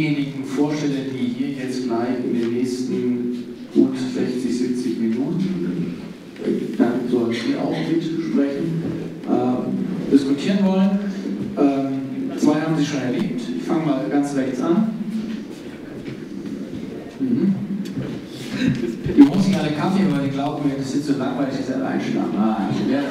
diejenigen vorstellen, die hier jetzt gleich in den nächsten gut 60, 70 Minuten, dann sollen Sie auch mitsprechen, äh, diskutieren wollen. Ähm, zwei haben Sie schon erlebt. Ich fange mal ganz rechts an. Mhm. Die muss ich alle Kaffee, aber die glauben mir, das ist zu langweilig, dass sie reinschlagen. Ah, ich werde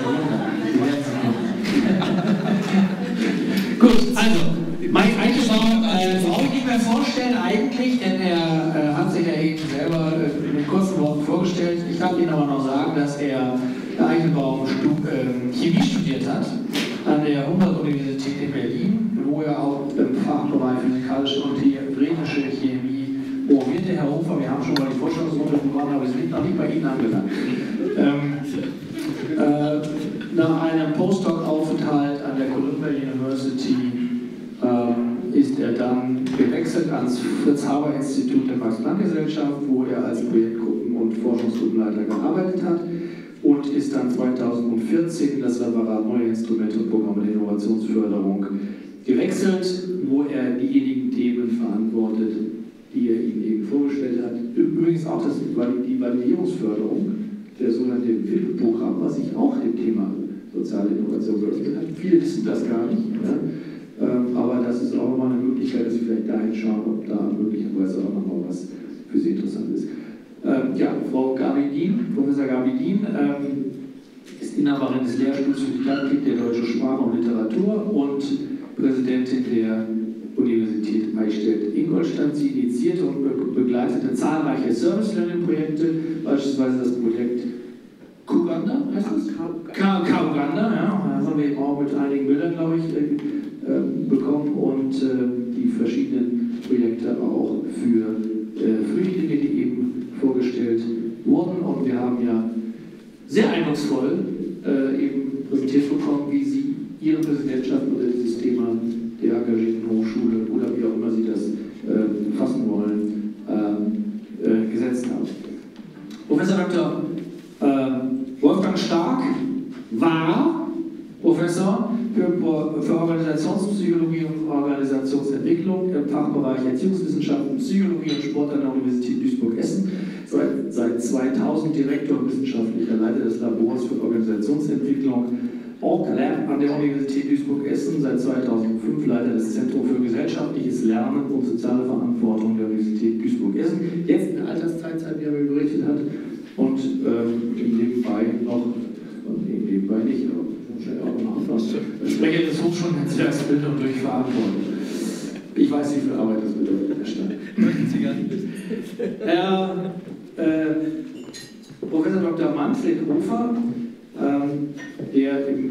Sprecher des Hochschulnetzwerks Bildung durch Verantwortung. Ich weiß, wie viel Arbeit das bedeutet, Herr Stein. Möchten Sie gar nicht wissen. Herr äh, Professor Dr. Manfred Hofer, ähm, der im,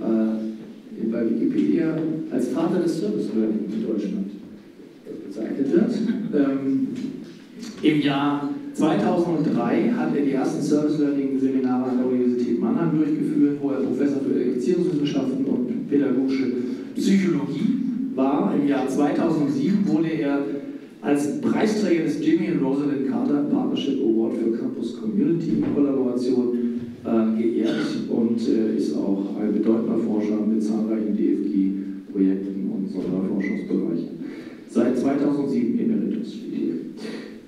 äh, bei Wikipedia als Vater des Service Learning in Deutschland bezeichnet wird. Ähm, Im Jahr 2003 hat er die ersten Service Learning Seminare an der Universität Mannheim durchgeführt, wo er Professor für Erziehungswissenschaften und pädagogische Psychologie war. Im Jahr 2007 wurde er als Preisträger des Jimmy und Rosalind Carter Partnership Award für Campus Community Kollaboration äh, geehrt und äh, ist auch ein bedeutender Forscher mit zahlreichen DFG-Projekten und Sonderforschungsbereichen. Seit 2007 Emeritus steht hier.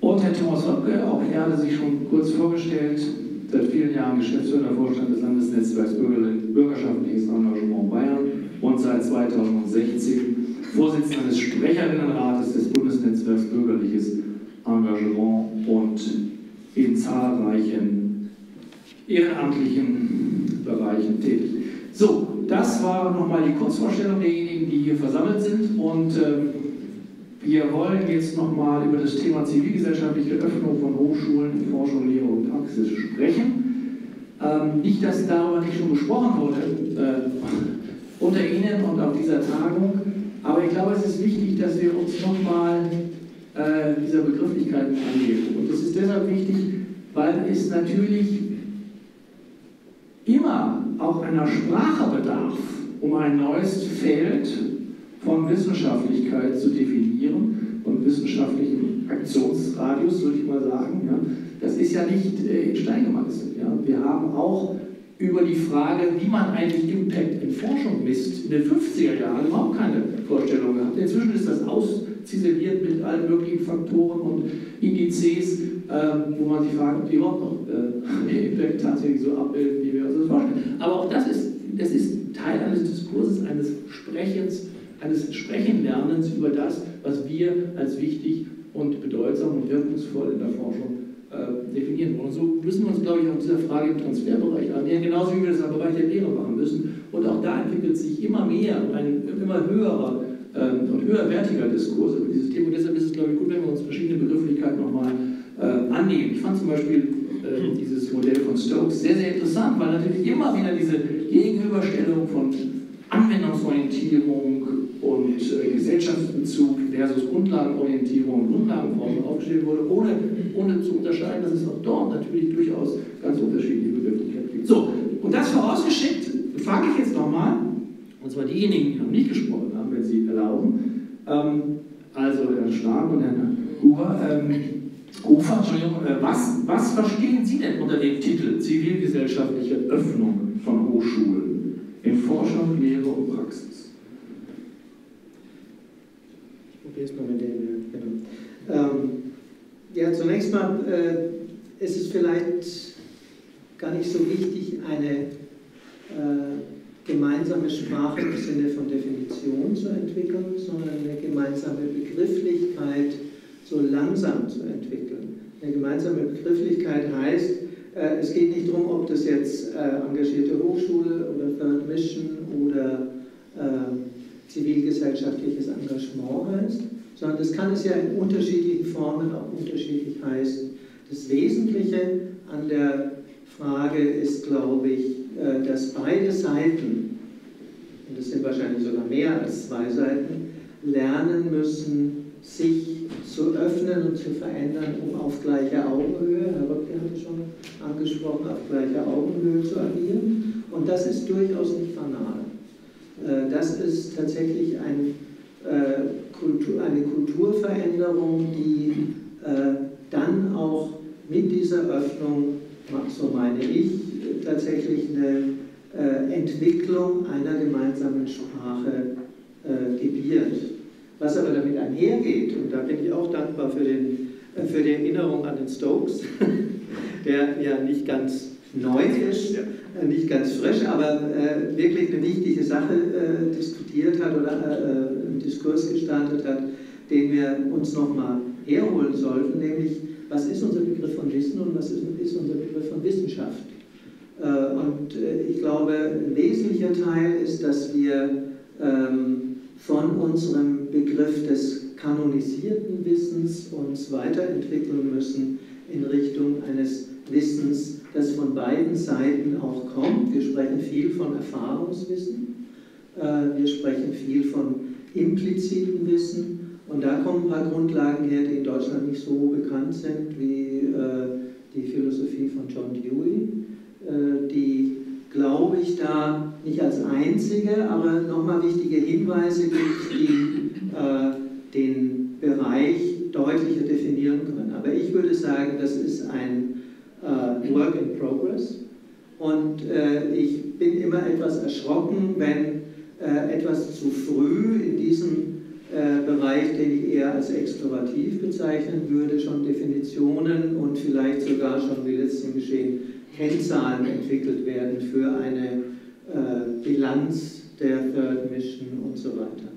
Und Herr Thomas Röpke, auch er hatte sich schon kurz vorgestellt, seit vielen Jahren Geschäftsführer Vorstand des Landesnetzwerks Bürgerschaftliches Engagement Bayern und seit 2016 Vorsitzender des Sprecherinnenrates des Bundesnetzwerks Bürgerliches Engagement und in zahlreichen ehrenamtlichen Bereichen tätig. So, das war nochmal die Kurzvorstellung derjenigen, die hier versammelt sind und ähm, wir wollen jetzt nochmal über das Thema zivilgesellschaftliche Öffnung von Hochschulen Forschung, Lehre und Praxis sprechen. Ähm, nicht, dass darüber nicht schon gesprochen wurde äh, unter Ihnen und auf dieser Tagung, aber ich glaube, es ist wichtig, dass wir uns nochmal äh, dieser Begrifflichkeiten angehen. Und das ist deshalb wichtig, weil es natürlich immer auch einer Sprache bedarf, um ein neues Feld von Wissenschaftlichkeit zu definieren und wissenschaftlichem Aktionsradius, würde ich mal sagen. Ja. Das ist ja nicht äh, in Stein gemeißelt. Ja. Wir haben auch über die Frage, wie man eigentlich Impact in Forschung misst, in den 50er Jahren überhaupt keine Vorstellung gehabt. Inzwischen ist das aus, zieht Faktoren und Indizes, ähm, wo man sich fragt, ob die überhaupt noch äh, Impact tatsächlich so abbilden, wie wir uns das vorstellen. Aber auch das ist, das ist Teil eines Diskurses, eines Sprechens, eines Sprechenlernens über das, was wir als wichtig und bedeutsam und wirkungsvoll in der Forschung äh, definieren wollen. Und so müssen wir uns, glaube ich, auch dieser Frage im Transferbereich annähern, genauso wie wir das im Bereich der Lehre machen müssen. Und auch da entwickelt sich immer mehr ein immer höherer ähm, und höherwertiger Diskurs über dieses Thema. Und deshalb ist es, glaube ich, gut, wenn wir uns verschiedene Begrifflichkeiten nochmal äh, annehmen. Ich fand zum Beispiel äh, dieses Modell von Stokes sehr, sehr interessant, weil natürlich immer wieder diese Gegenüberstellung von Anwendungsorientierung und äh, Gesellschaftsbezug versus Grundlagenorientierung und Grundlagenforschung aufgestellt wurde, ohne, ohne zu unterscheiden, dass es auch dort natürlich durchaus ganz unterschiedliche Begrifflichkeiten gibt. So, und das vorausgeschickt, frage ich jetzt nochmal, und zwar diejenigen, die noch nicht gesprochen haben, wenn Sie erlauben, ähm, also Herrn Stark und Herrn Huber, ähm, Ufer, äh, was, was verstehen Sie denn unter dem Titel zivilgesellschaftliche Öffnung von Hochschulen in Forschung, Lehre und Praxis? Es mal mit dem, genau. Ähm, ja, zunächst mal äh, ist es vielleicht gar nicht so wichtig, eine äh, gemeinsame Sprache im Sinne von Definition zu entwickeln, sondern eine gemeinsame Begrifflichkeit so langsam zu entwickeln. Eine gemeinsame Begrifflichkeit heißt, äh, es geht nicht darum, ob das jetzt äh, engagierte Hochschule oder Third Mission oder äh, zivilgesellschaftliches Engagement heißt, sondern das kann es ja in unterschiedlichen Formen auch unterschiedlich heißen. Das Wesentliche an der Frage ist, glaube ich, äh, dass beide Seiten, und es sind wahrscheinlich sogar mehr als zwei Seiten, lernen müssen, sich zu öffnen und zu verändern, um auf gleicher Augenhöhe, Herr Röpke hatte schon angesprochen, auf gleicher Augenhöhe zu agieren. Und das ist durchaus nicht banal. Äh, das ist tatsächlich ein, äh, eine Kulturveränderung, die dann auch mit dieser Öffnung, so meine ich, tatsächlich eine Entwicklung einer gemeinsamen Sprache gebiert. Was aber damit einhergeht, und da bin ich auch dankbar für, den, äh, für die Erinnerung an den Stokes, der ja nicht ganz neu ist, äh, nicht ganz frisch, aber äh, wirklich eine wichtige Sache äh, diskutiert hat oder äh, einen Diskurs gestartet hat, den wir uns nochmal herholen sollten, nämlich was ist unser Begriff von Wissen und was ist, ist unser Begriff von Wissenschaft. Äh, und ich glaube, ein wesentlicher Teil ist, dass wir ähm, von unserem Begriff des kanonisierten Wissens uns weiterentwickeln müssen in Richtung eines Wissens, das von beiden Seiten auch kommt. Wir sprechen viel von Erfahrungswissen, äh, wir sprechen viel von implizitem Wissen und da kommen ein paar Grundlagen her, die in Deutschland nicht so bekannt sind wie äh, die Philosophie von John Dewey, äh, die glaube ich, da nicht als einzige, aber nochmal wichtige Hinweise gibt, die den Bereich deutlicher definieren können. Aber ich würde sagen, das ist ein äh, Work in Progress und äh, ich bin immer etwas erschrocken, wenn äh, etwas zu früh in diesem äh, Bereich, den ich eher als explorativ bezeichnen würde, schon Definitionen und vielleicht sogar schon, wie letztens geschehen, Kennzahlen entwickelt werden für eine äh, Bilanz der Third Mission und so weiter.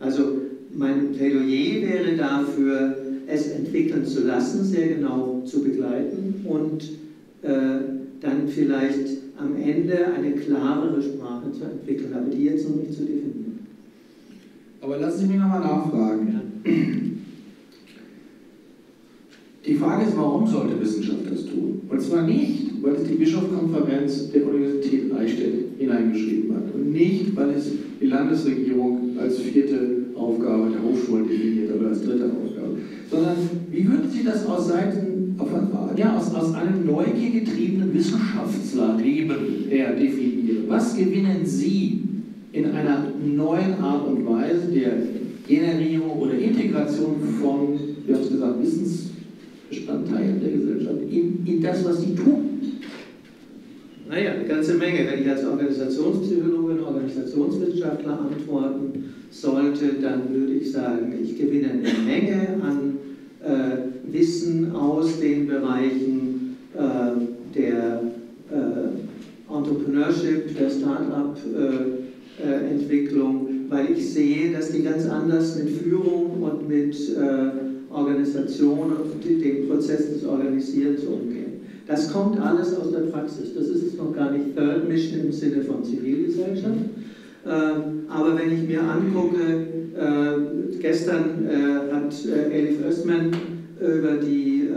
Also mein Plädoyer wäre dafür, es entwickeln zu lassen, sehr genau zu begleiten und äh, dann vielleicht am Ende eine klarere Sprache zu entwickeln, aber die jetzt noch nicht zu definieren. Aber lassen Sie mich nochmal nachfragen. Ja. Die Frage ist, warum sollte Wissenschaft das tun? Und zwar nicht, weil es die Bischofskonferenz der Universität Eichstätt hineingeschrieben hat und nicht, weil es die Landesregierung als vierte Aufgabe der Hochschulen definiert oder als dritte Aufgabe, sondern wie würden Sie das aus Seiten, ja, aus, aus einem neugiergetriebenen Wissenschaftlerleben her definieren? Was gewinnen Sie in einer neuen Art und Weise der Generierung oder Integration von, wir haben es gesagt, Wissensbestandteilen der Gesellschaft in, in das, was Sie tun? Naja, eine ganze Menge. Wenn ich als Organisationspsychologe, Organisationswissenschaftler antworten sollte, dann würde ich sagen, ich gewinne eine Menge an äh, Wissen aus den Bereichen äh, der äh, Entrepreneurship, der Start-up-Entwicklung, weil ich sehe, dass die ganz anders mit Führung und mit Organisation und dem Prozess des Organisierens umgehen. Das kommt alles aus der Praxis. Das ist noch gar nicht Third Mission im Sinne von Zivilgesellschaft. Ähm, aber wenn ich mir angucke, äh, gestern äh, hat äh, Elif Östman über die,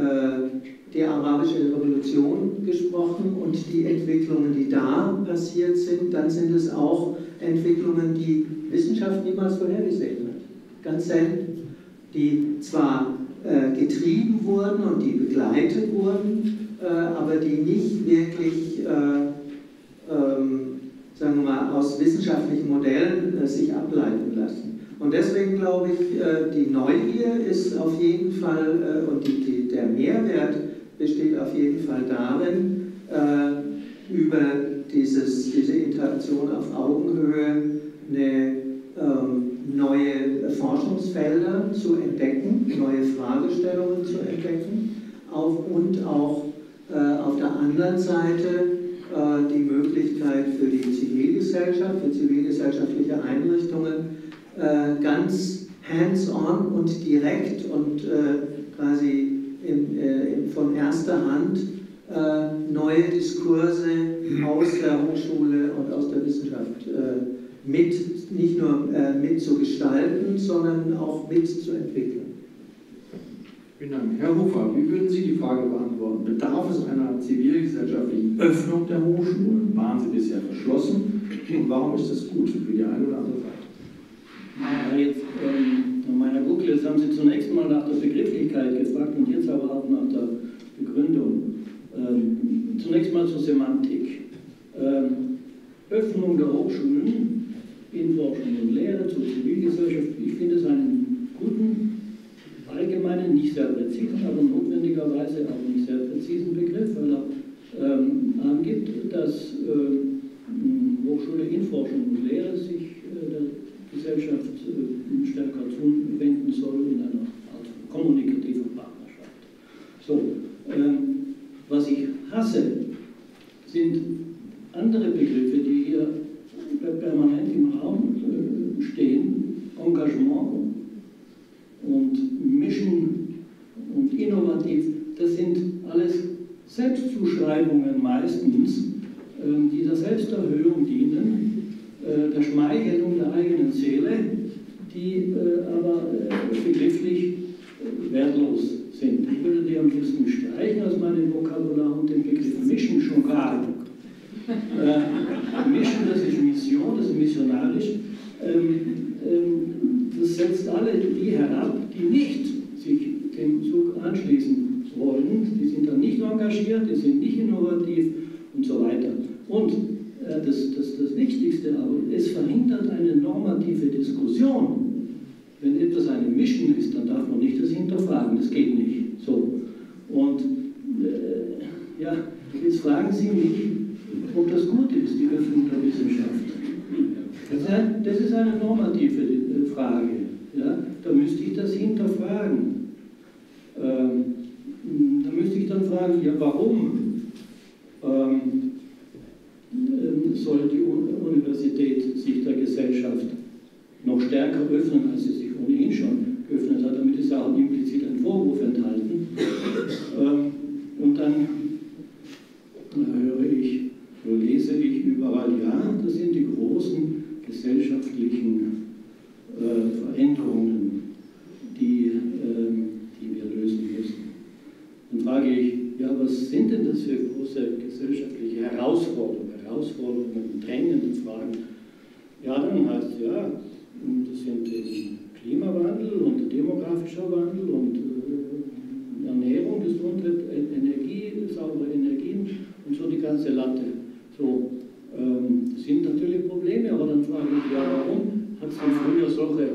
die arabische Revolution gesprochen und die Entwicklungen, die da passiert sind, dann sind es auch Entwicklungen, die Wissenschaft niemals vorhergesehen hat. Ganz selten. Die zwar getrieben wurden und die begleitet wurden, aber die nicht wirklich, sagen wir mal, aus wissenschaftlichen Modellen äh, sich ableiten lassen. Und deswegen glaube ich, die Neugier ist auf jeden Fall und die, die, der Mehrwert besteht auf jeden Fall darin, über dieses, diese Interaktion auf Augenhöhe eine ähm, neue Forschungsfelder zu entdecken, neue Fragestellungen zu entdecken auf, und auch äh, auf der anderen Seite äh, die Möglichkeit für die Zivilgesellschaft, für zivilgesellschaftliche Einrichtungen äh, ganz hands-on und direkt und quasi von erster Hand neue Diskurse aus der Hochschule und aus der Wissenschaft mit, nicht nur mit zu gestalten, sondern auch mit zu entwickeln. Vielen Dank. Herr Hofer, wie würden Sie die Frage beantworten? Bedarf es einer zivilgesellschaftlichen Öffnung der Hochschulen? Waren sie bisher verschlossen? Und warum ist das gut für die eine oder andere Seite? Ja, jetzt, ähm, in meiner Google-Liste haben Sie zunächst mal nach der Begrifflichkeit gefragt und jetzt aber auch nach der Begründung. Ähm, zunächst mal zur Semantik. Ähm, Öffnung der Hochschulen in Forschung und Lehre zur Zivilgesellschaft, ich finde es einen guten allgemeinen, nicht sehr präzisen, aber notwendigerweise auch nicht sehr präzisen Begriff, weil er ähm, angibt, dass äh, Hochschule in Forschung und Lehre sich äh, der Gesellschaft äh, stärker zuwenden soll in einer Art kommunikativer Partnerschaft. So, ähm, was ich hasse, sind andere Begriffe, die hier permanent im Raum äh, stehen, Engagement und Mischen und innovativ, das sind alles Selbstzuschreibungen meistens, ähm, die der Selbsterhöhung dienen, äh, der Schmeichelung der eigenen Seele, die äh, aber äh, begrifflich wertlos sind. Ich würde die am besten streichen aus meinem Vokabular und den Begriff Mischen schon gar nicht. Mischen, das ist Mission, das ist missionarisch. Ähm, ähm, das setzt alle die herab, die nicht sich dem Zug anschließen wollen. Die sind dann nicht engagiert, die sind nicht innovativ und so weiter. Und äh, das, das, das Wichtigste aber, es verhindert eine normative Diskussion. Wenn etwas eine Mission ist, dann darf man nicht das hinterfragen, das geht nicht. So. Und äh, ja, jetzt fragen Sie mich, ob das gut ist, die Öffnung der Wissenschaft. Das ist eine normative Frage. Ja? Da müsste ich das hinterfragen. Ähm, dann fragen, ja warum ähm, soll die Universität sich der Gesellschaft noch stärker öffnen, als sie sich ohnehin schon geöffnet hat. Damit ist ja auch implizit ein Vorwurf enthalten. Ähm, und dann höre ich, lese ich überall, ja, das sind die großen gesellschaftlichen äh, Veränderungen, die, ähm, die wir lösen müssen. Dann frage ich, ja, was sind denn das für große gesellschaftliche Herausforderungen, Herausforderungen, drängende Fragen? Ja, dann heißt es, ja, das sind Klimawandel und demografischer Wandel und äh, Ernährung, Gesundheit, Energie, saubere Energien und so die ganze Latte. So, ähm, sind natürlich Probleme, aber dann frage ich, ja, warum hat es denn früher solche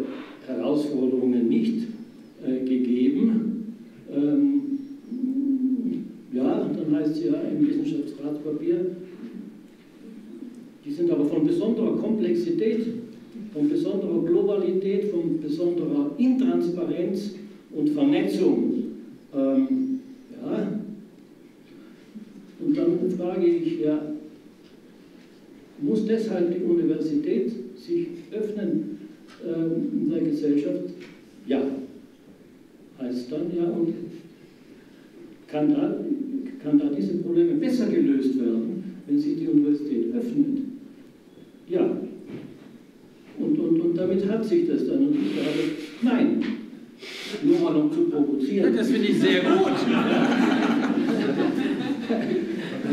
Herausforderungen nicht äh, gegeben. Ähm, dann es ja im Wissenschaftsratspapier, die sind aber von besonderer Komplexität, von besonderer Globalität, von besonderer Intransparenz und Vernetzung Ähm, ja. Und dann frage ich, ja, muss deshalb die Universität sich öffnen ähm, in der Gesellschaft? Ja. Heißt dann ja, und kann da, kann da diese Probleme besser gelöst werden, wenn sich die Universität öffnet? Ja. Und, und, und damit hat sich das dann. Und ich sage, nein. Nur mal um zu provozieren. Das finde ich sehr gut.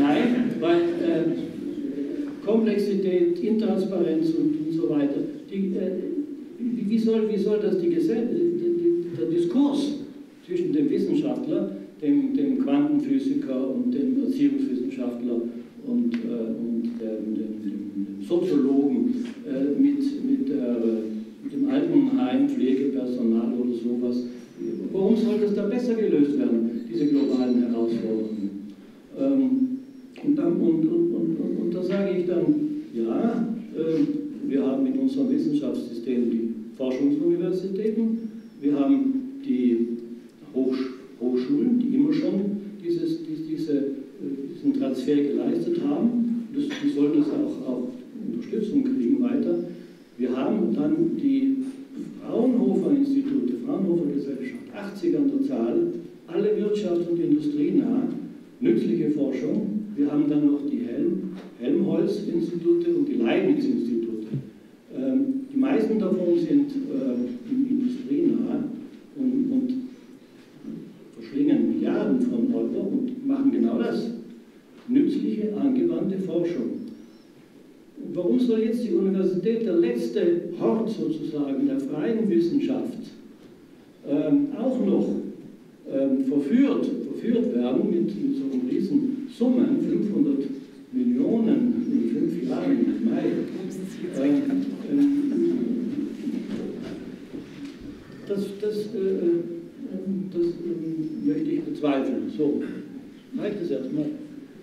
Nein, weil äh, Komplexität, Intransparenz und, und so weiter, die, äh, wie, soll, wie soll das die Gesell der Diskurs zwischen dem Wissenschaftler, dem, dem Quantenphysiker und dem Erziehungswissenschaftler und, äh, und dem, dem, dem, Soziologen äh, mit, mit, mit dem Altenheim, Pflegepersonal oder sowas, warum soll das da besser gelöst werden, diese globalen Herausforderungen? Ähm, und, dann, und, und, und, und, da sage ich dann, ja, äh, wir haben in unserem Wissenschaftssystem die Forschungsuniversitäten, wir haben die Hochsch Hochschulen, die immer schon dieses, diese, äh, diesen Transfer geleistet haben. Das, die sollen das auch, auch Unterstützung kriegen weiter. Wir haben dann die Fraunhofer-Institute, Fraunhofer-Gesellschaft, 80 an der Zahl, alle Wirtschaft- und Industrienah, nützliche Forschung, wir haben dann noch die Helm, Helmholtz-Institute und die Leibniz-Institute. Ähm, die meisten davon sind äh, industrienah und, und Milliarden von Euro und machen genau das. Nützliche, angewandte Forschung. Warum soll jetzt die Universität, der letzte Hort sozusagen der freien Wissenschaft, ähm, auch noch ähm, verführt, verführt werden mit, mit so einem riesen Summen, 500 Millionen in fünf Jahren im Mai. Ähm, ähm, das, das, äh, ähm, das möchte ich bezweifeln. So, reicht es erstmal.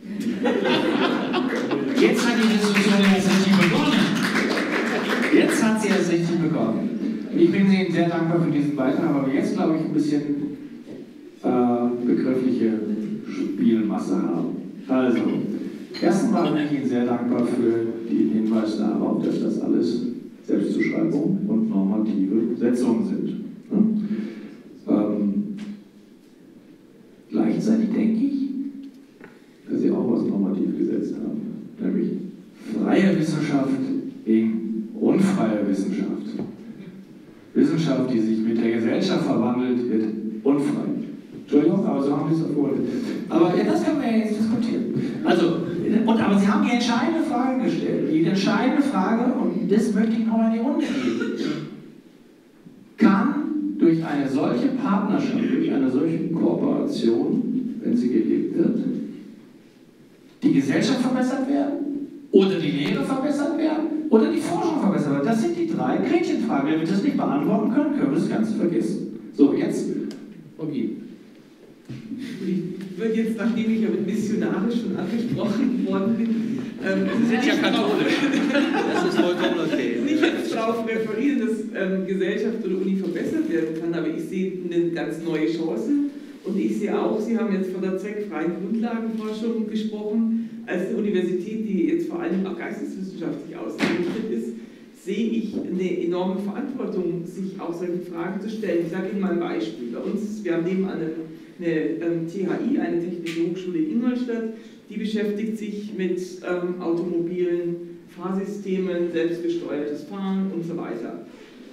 Jetzt hat die Diskussion erst richtig begonnen. Jetzt hat sie erst richtig begonnen. Ich bin Ihnen sehr dankbar für diesen Beitrag, aber jetzt glaube ich ein bisschen äh, begriffliche Spielmasse haben. Also, erstens mal bin ich Ihnen sehr dankbar für den Hinweis darauf, dass das alles Selbstzuschreibungen und normative Setzungen sind. Ne? Ähm, gleichzeitig denke ich, dass Sie auch was normativ gesetzt haben, nämlich freie Wissenschaft gegen unfreie Wissenschaft. Wissenschaft, die sich mit der Gesellschaft verwandelt, wird unfrei. Entschuldigung, aber so haben wir es erfunden. Aber ja, das können wir ja jetzt diskutieren. Also, und, aber Sie haben die entscheidende Frage gestellt. Die entscheidende Frage, und das möchte ich nochmal in die Runde geben. Eine solche Partnerschaft, durch eine solche Kooperation, wenn sie gelebt wird, die Gesellschaft verbessert werden? Oder die Lehre verbessert werden? Oder die Forschung verbessert werden? Das sind die drei Gretchenfragen. Wenn wir das nicht beantworten können, können wir das Ganze vergessen. So, jetzt, okay. Ich würde jetzt, nachdem ich ja mit missionarisch schon angesprochen worden bin, ähm, Sie sind ja katholisch. Das ist vollkommen okay. Nicht jetzt darauf referieren, dass ähm, Gesellschaft oder Uni verbessert werden kann, aber ich sehe eine ganz neue Chance. Und ich sehe auch, Sie haben jetzt von der zweckfreien Grundlagenforschung gesprochen, als eine Universität, die jetzt vor allem auch geisteswissenschaftlich ausgerichtet ist, sehe ich eine enorme Verantwortung, sich auch solche Fragen zu stellen. Ich sage Ihnen mal ein Beispiel. Bei uns, wir haben nebenan eine eine ähm, THI, eine Technische Hochschule in Ingolstadt, die beschäftigt sich mit ähm, Automobilen, Fahrsystemen, selbstgesteuertes Fahren und so weiter.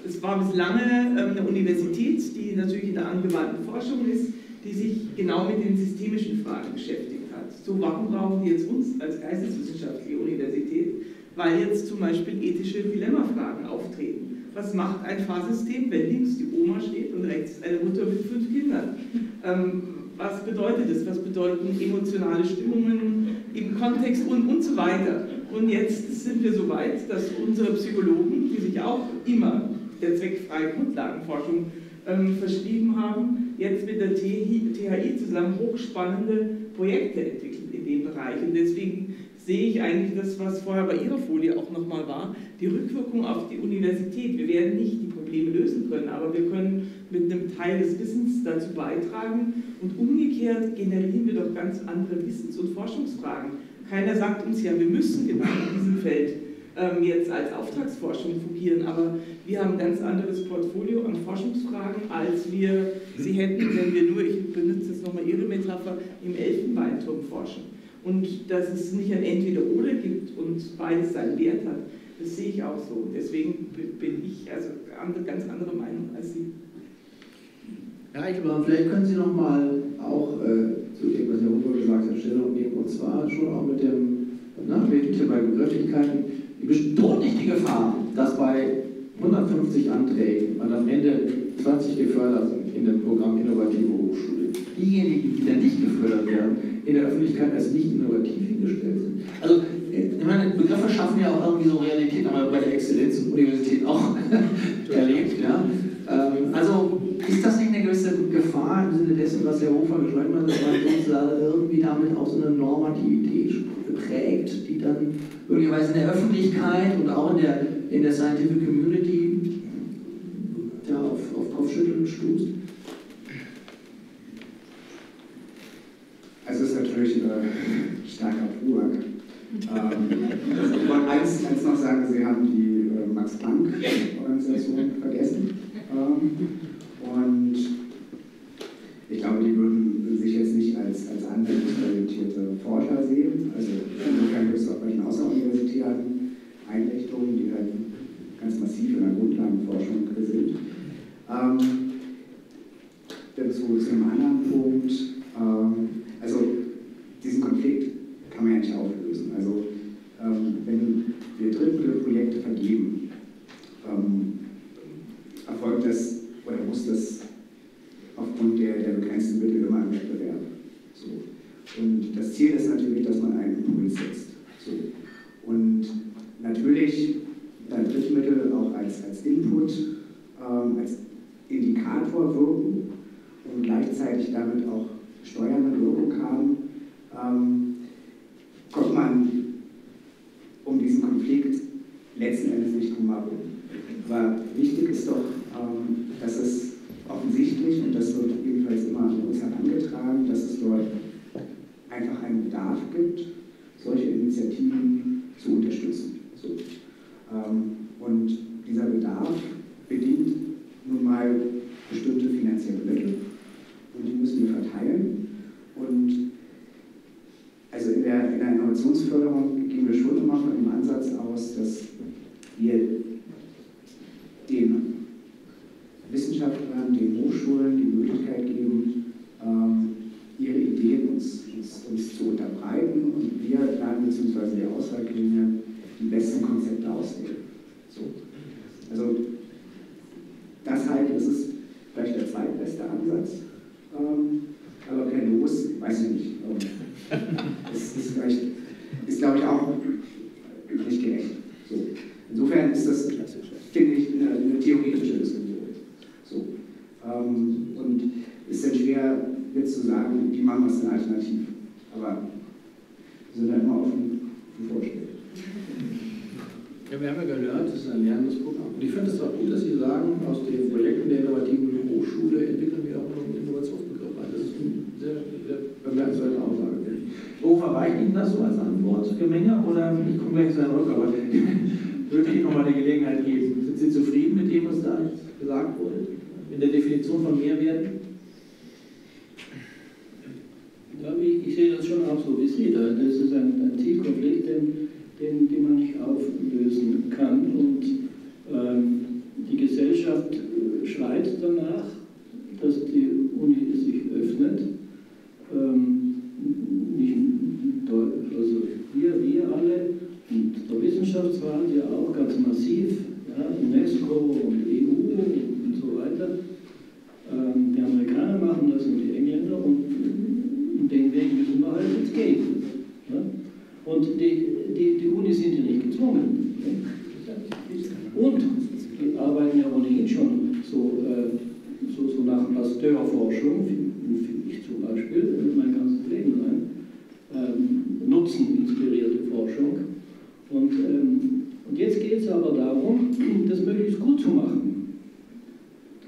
Es war bis lange ähm, eine Universität, die natürlich in der angewandten Forschung ist, die sich genau mit den systemischen Fragen beschäftigt hat. So, warum brauchen die jetzt uns als geisteswissenschaftliche Universität? Weil jetzt zum Beispiel ethische Dilemmafragen auftreten. Was macht ein Fahrsystem, wenn links die Oma steht und rechts eine Mutter mit fünf Kindern? Ähm, was bedeutet das? Was bedeuten emotionale Stimmungen im Kontext und, und so weiter? Und jetzt sind wir so weit, dass unsere Psychologen, die sich auch immer der zweckfreien Grundlagenforschung ähm, verschrieben haben, jetzt mit der THI zusammen hochspannende Projekte entwickeln in dem Bereich. Und deswegen sehe ich eigentlich das, was vorher bei Ihrer Folie auch nochmal war, die Rückwirkung auf die Universität. Wir werden nicht die Probleme lösen können, aber wir können mit einem Teil des Wissens dazu beitragen und umgekehrt generieren wir doch ganz andere Wissens- und Forschungsfragen. Keiner sagt uns ja, wir müssen genau in diesem Feld ähm, jetzt als Auftragsforschung fungieren, aber wir haben ein ganz anderes Portfolio an Forschungsfragen, als wir sie hätten, wenn wir nur, ich benutze jetzt nochmal Ihre Metapher, im Elfenbeinturm forschen. Und dass es nicht ein Entweder-Oder gibt und beides seinen Wert hat, das sehe ich auch so. Deswegen bin ich also ganz andere Meinung als Sie. Herr Eichelbaum, vielleicht können Sie noch mal auch äh, zu dem, was Herr Huber gesagt hat, Stellung nehmen, und zwar schon auch mit dem, na, bei Begrifflichkeiten, droht nicht die Gefahr, dass bei 150 Anträgen man am Ende 20 gefördert sind in dem Programm Innovative Hochschule. Diejenigen, die dann nicht gefördert werden, in der Öffentlichkeit als nicht innovativ hingestellt sind. Also, ich meine, Begriffe schaffen ja auch irgendwie so Realität, wir bei der Exzellenz-Universität auch erlebt. Ja? Ähm, also, ist das nicht eine gewisse Gefahr im Sinne dessen, was Herr Hofer geschrieben hat, dass man sozusagen irgendwie damit auch so eine Normativität prägt, die dann möglicherweise in der Öffentlichkeit und auch in der, in der Scientific Community ja, auf, auf Kopfschütteln stößt? Natürlich ein starker Ruhr. Ähm, ich wollte eins, eins noch sagen, Sie haben die äh, Max-Planck-Organisation vergessen. Ähm, und ich glaube, die würden sich jetzt nicht als, als anwendungsorientierte Forscher sehen. Also insofern gibt es auch bei den außeruniversitären Einrichtungen, die halt ganz massiv in der Grundlagenforschung sind. Ähm, dazu zu einem anderen Punkt.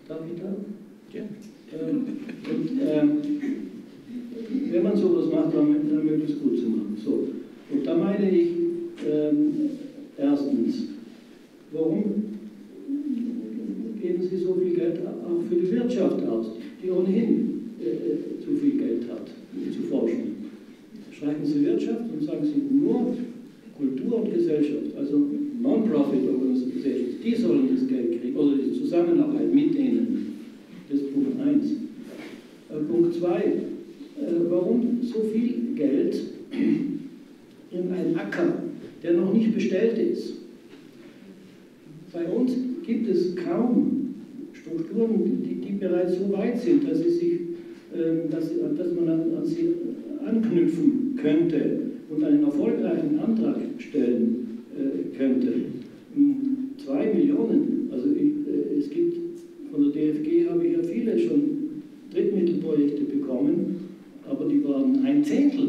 Darf ich da? Ja. Ähm, und ähm, wenn man sowas macht, dann, dann möglichst gut zu machen. So. Und da meine ich ähm, erstens, warum geben Sie so viel Geld auch für die Wirtschaft aus, die ohnehin äh, äh zu viel Geld hat, um zu forschen? Streichen Sie Wirtschaft und sagen Sie nur Kultur und Gesellschaft, also Non-Profit-Organisationen, die sollen das Geld kriegen oder die Zusammenarbeit mit denen. Das ist Punkt 1. Äh, Punkt 2. Äh, warum so viel Geld in einen Acker, der noch nicht bestellt ist? Bei uns gibt es kaum Strukturen, die, die bereits so weit sind, dass, sie sich, äh, dass, dass man an, sie anknüpfen könnte und einen erfolgreichen Antrag stellen äh, könnte. Zwei Millionen, also ich, äh, es gibt, von der DFG habe ich ja viele schon Drittmittelprojekte bekommen, aber die waren ein Zehntel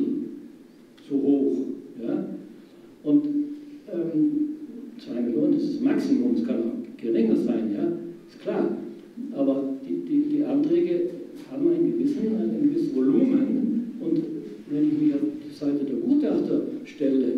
so hoch. Ja? Und ähm, zwei Millionen, das ist das Maximum, es kann auch geringer sein, ja? ist klar. Aber die, die, die Anträge haben ein, gewissen, ein gewisses Volumen und wenn ich mich auf die Seite der Gutachter stelle,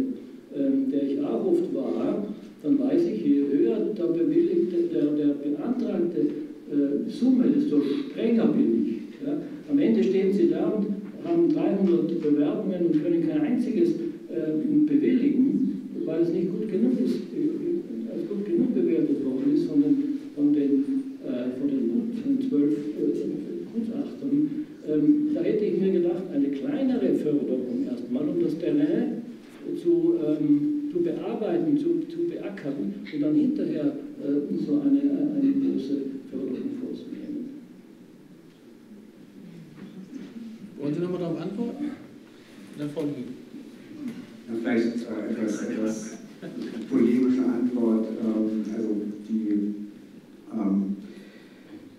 ähm, der ich auch oft war, dann weiß ich, je höher der, bewilligte, der, der beantragte äh, Summe, desto strenger bin ich. Ja. Am Ende stehen Sie da und haben 300 Bewerbungen und können kein einziges äh, bewilligen, weil es nicht gut genug ist, äh, als gut genug bewertet worden ist von den, von den, äh, von den, von den zwölf äh, Gutachtern. Ähm, da hätte ich mir gedacht, eine kleinere Förderung erstmal, um das Terrain zu, ähm, zu bearbeiten, zu, zu beackern und dann hinterher äh, so eine, eine große Förderung vorzunehmen. Wollen Sie nochmal darauf antworten? Dann Frau ja, Vielleicht äh, etwas, etwas polemische Antwort. Ähm, also die ähm,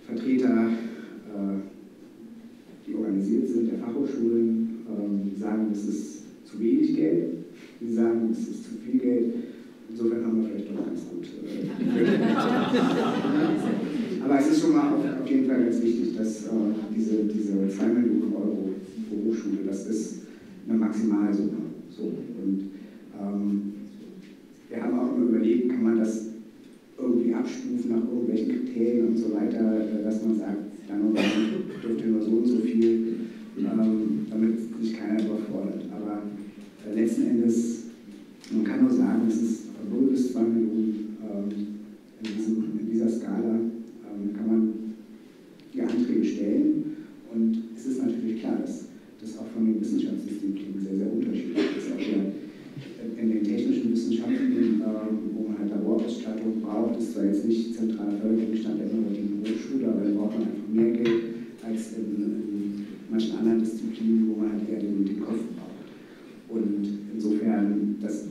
Vertreter äh, die organisiert sind, der Fachhochschulen, ähm, sagen, es ist zu wenig Geld, die sagen, es ist zu viel Geld. Insofern haben wir vielleicht doch ganz gut. Äh, Aber es ist schon mal auf, auf, jeden Fall ganz wichtig, dass äh, diese, diese 2 Millionen Euro pro Hochschule, das ist eine Maximalsumme. So. Und ähm, wir haben auch immer überlegt, kann man das irgendwie abstufen nach irgendwelchen Kriterien und so weiter, äh, dass man sagt, dann dürfte nur so und so viel, ähm, damit sich keiner überfordert. Aber letzten Endes, man kann nur sagen, es ist 0 bis 2 Millionen ähm, in, in, dieser Skala, ähm, kann man die Anträge stellen. Und es ist natürlich klar, dass das auch von den Wissenschaftsdisziplinen sehr, sehr unterschiedlich ist. Auch in den technischen Wissenschaften, ähm, wo man halt Laborausstattung braucht, ist zwar jetzt nicht zentraler Fördergegenstand der innovativen Hochschule, aber da braucht man einfach mehr Geld als in, in manchen anderen Disziplinen, wo man halt eher den, den Kopf braucht. Und insofern, das,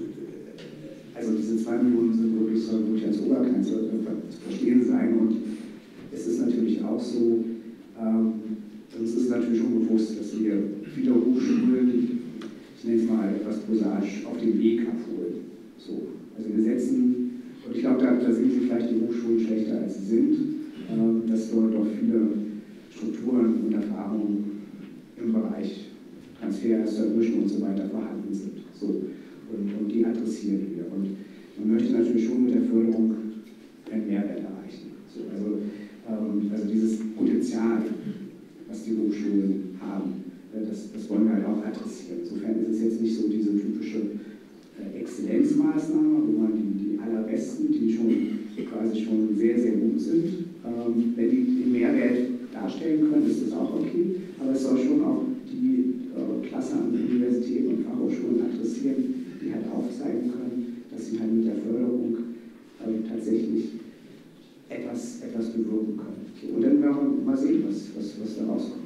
also diese zwei Millionen wirklich als Obergrenze zu verstehen sein. Und es ist natürlich auch so, ähm, uns ist natürlich schon bewusst, dass wir viele Hochschulen ich nenne es mal etwas prosaisch, auf den Weg abholen. So. Also wir setzen, und ich glaube, da, da sind sie vielleicht die Hochschulen schlechter, als sie sind, ähm, dass dort doch viele Strukturen und Erfahrungen im Bereich Transfer, Submission und so weiter vorhanden sind. So. Und, und die adressieren wir. Und man möchte natürlich schon mit der Förderung einen Mehrwert erreichen. So, also, ähm, also dieses Potenzial, was die Hochschulen haben, das, das wollen wir halt auch adressieren. Insofern ist es jetzt nicht so diese typische äh, Exzellenzmaßnahme, wo man die, die allerbesten, die schon quasi schon sehr, sehr gut sind, ähm, wenn die den Mehrwert darstellen können, ist das auch okay. Aber es soll schon auch die äh, Klasse an Universitäten und Fachhochschulen adressieren, die halt aufzeigen können, dass sie halt mit der Förderung äh, tatsächlich etwas, etwas bewirken können. Und dann werden wir mal sehen, was, was, was da rauskommt.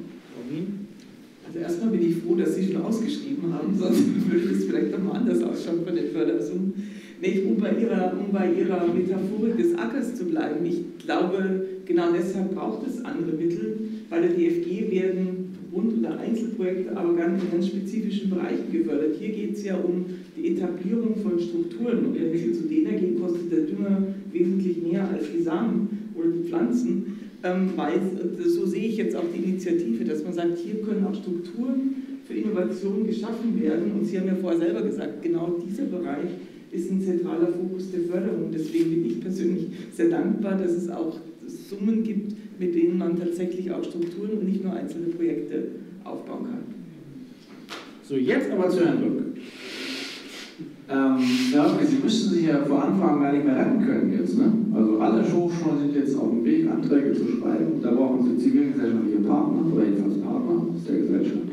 Also erstmal bin ich froh, dass Sie schon ausgeschrieben haben, sonst würde es vielleicht nochmal anders ausschauen von den Fördersummen. Nee, um, bei ihrer, um bei Ihrer Metaphorik des Ackers zu bleiben, ich glaube, genau deshalb braucht es andere Mittel. Bei der DFG werden Grund- oder Einzelprojekte, aber ganz in ganz spezifischen Bereichen gefördert. Hier geht es ja um die Etablierung von Strukturen. Und wenn Sie zu denen gehen, kostet der Dünger wesentlich mehr als die Samen oder die Pflanzen. Ähm, weil, so sehe ich jetzt auch die Initiative, dass man sagt, hier können auch Strukturen für Innovation geschaffen werden. Und Sie haben ja vorher selber gesagt, genau dieser Bereich ist ein zentraler Fokus Förderung. Deswegen bin ich persönlich sehr dankbar, dass es auch Summen gibt, mit denen man tatsächlich auch Strukturen und nicht nur einzelne Projekte aufbauen kann. So, jetzt aber zu Herrn Rück. Ähm, Rück, Sie müssten sich ja vor Anfragen gar nicht mehr retten können jetzt. Ne? Also alle Hochschulen sind jetzt auf dem Weg, Anträge zu schreiben. Da brauchen Sie zivilgesellschaftliche Partner oder jedenfalls Partner aus der Gesellschaft.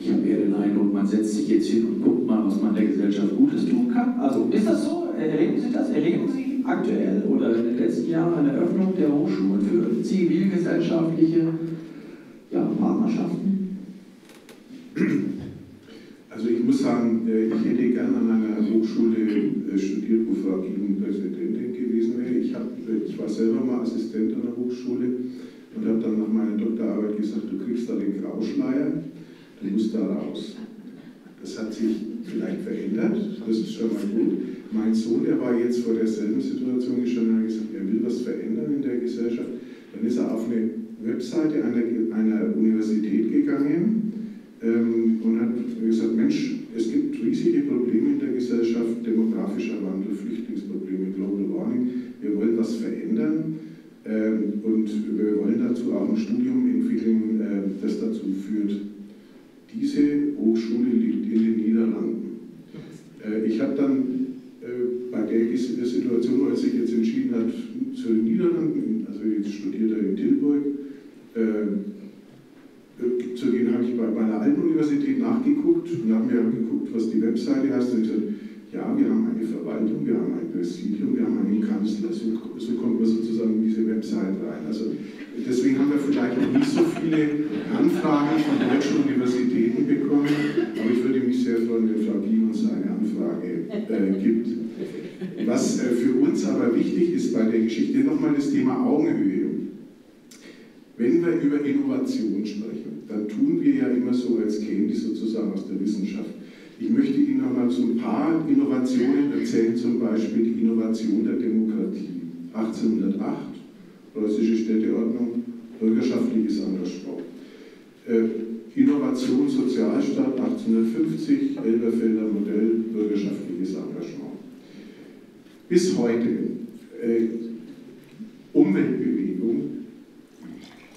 Ich habe eher den Eindruck, man setzt sich jetzt hin und guckt mal, was man der Gesellschaft Gutes tun kann. Also ist das so? Erleben Sie das? Erleben Sie aktuell oder in den letzten Jahren eine Öffnung der Hochschulen für zivilgesellschaftliche ja, Partnerschaften? Also ich muss sagen, äh, ich hätte gerne an einer Hochschule äh, studiert, wo Frau Gielen Präsidentin gewesen wäre. Ich, hab, äh, ich war selber mal Assistent an der Hochschule und habe dann nach meiner Doktorarbeit gesagt, du kriegst da den Grauschleier, du musst da raus. Das hat sich vielleicht verändert, das ist schon mal gut. Mein Sohn, der war jetzt vor derselben Situation gestanden und hat gesagt, er will was verändern in der Gesellschaft. Dann ist er auf eine Webseite einer, einer Universität gegangen ähm, und hat gesagt, Mensch, es gibt riesige Probleme in der Gesellschaft, demografischer Wandel, Flüchtlingsprobleme, Global Warming. Wir wollen was verändern ähm, und wir wollen dazu auch ein Studium entwickeln, äh, das dazu führt. Diese Hochschule liegt in den Niederlanden. Äh, ich habe dann der Situation, er sich jetzt entschieden hat, zu den Niederlanden, also jetzt studiert er in Tilburg, äh, zu denen habe ich bei meiner alten Universität nachgeguckt und habe mir geguckt, was die Webseite heißt. Und gesagt, ja, wir haben eine Verwaltung, wir haben ein Präsidium, wir haben einen Kanzler. So, so kommt man sozusagen in diese Website rein. Also deswegen haben wir vielleicht noch nicht so viele Anfragen von deutschen Universitäten bekommen, aber ich würde mich sehr freuen, wenn Frau Gien uns eine Anfrage äh, gibt. Was äh, für uns aber wichtig ist bei der Geschichte, nochmal das Thema Augenhöhe. Wenn wir über Innovation sprechen, dann tun wir ja immer so, als kämen die sozusagen aus der Wissenschaft. Ich möchte Ihnen noch mal so ein paar Innovationen erzählen, zum Beispiel die Innovation der Demokratie. 1808, preußische Städteordnung, bürgerschaftliches Engagement. Äh, Innovation Sozialstaat 1850, Elberfelder Modell, bürgerschaftliches Engagement. Bis heute äh, Umweltbewegung,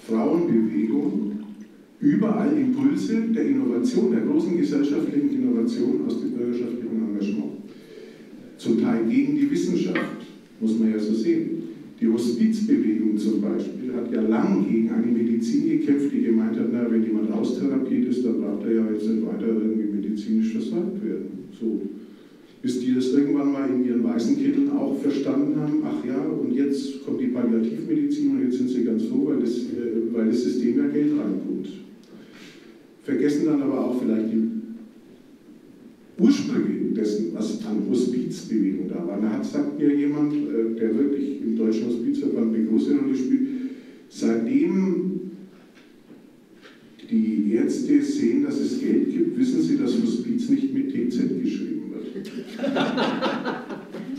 Frauenbewegung, überall Impulse der Innovation, der großen gesellschaftlichen Innovation aus dem bürgerschaftlichen Engagement. Zum Teil gegen die Wissenschaft, muss man ja so sehen. Die Hospizbewegung zum Beispiel hat ja lang gegen eine Medizin gekämpft, die gemeint hat, na, wenn jemand austherapiert ist, dann braucht er ja jetzt nicht weiter irgendwie medizinisch versorgt werden. So. Bis die das irgendwann mal in ihren weißen Kitteln auch verstanden haben, ach ja, und jetzt kommt die Palliativmedizin und jetzt sind sie ganz froh, weil das, äh, weil das System ja Geld reinpumpt. Vergessen dann aber auch vielleicht die Ursprünge dessen, was an Hospizbewegung da war. Da hat, sagt mir jemand, äh, der wirklich im Deutschen Hospizverband eine große Rolle spielt, seitdem die Ärzte sehen, dass es Geld gibt, wissen sie, dass Hospiz nicht mit TZ geschrieben.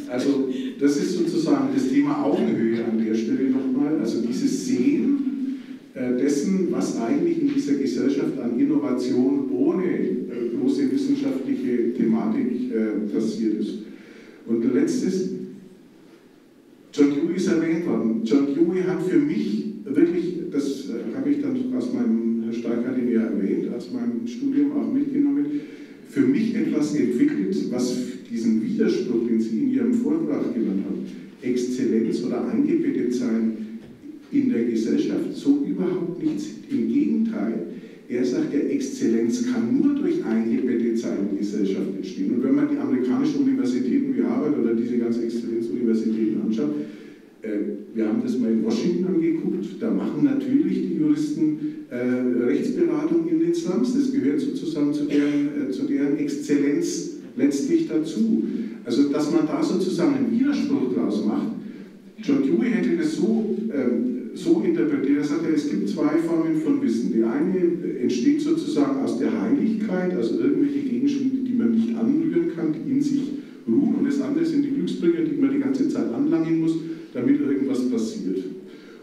Also das ist sozusagen das Thema Augenhöhe an der Stelle nochmal. Also dieses Sehen äh, dessen, was eigentlich in dieser Gesellschaft an Innovation ohne äh, große wissenschaftliche Thematik äh, passiert ist. Und letztes, John Dewey ist erwähnt worden. John Dewey hat für mich wirklich, das habe ich dann aus meinem, Herr Stark hat ihn ja erwähnt, aus meinem Studium auch mitgenommen, für mich etwas entwickelt, was diesen Widerspruch, den Sie in Ihrem Vortrag genannt haben, Exzellenz oder eingebettet sein in der Gesellschaft, so überhaupt nichts. Im Gegenteil, er sagt ja, Exzellenz kann nur durch eingebettet sein in Gesellschaft entstehen. Und wenn man die amerikanischen Universitäten wie Harvard oder diese ganzen Exzellenzuniversitäten anschaut, äh, wir haben das mal in Washington angeguckt, da machen natürlich die Juristen äh, Rechtsberatung in den Slums. Das gehört sozusagen zu deren, äh, zu deren Exzellenz letztlich dazu. Also, dass man da sozusagen einen Widerspruch draus macht. John Dewey hätte das so, ähm, so interpretiert, er sagt, es gibt zwei Formen von Wissen. Die eine entsteht sozusagen aus der Heiligkeit, also irgendwelche Gegenstände, die man nicht anrühren kann, die in sich ruhen. Und das andere sind die Glücksbringer, die man die ganze Zeit anlangen muss, damit irgendwas passiert.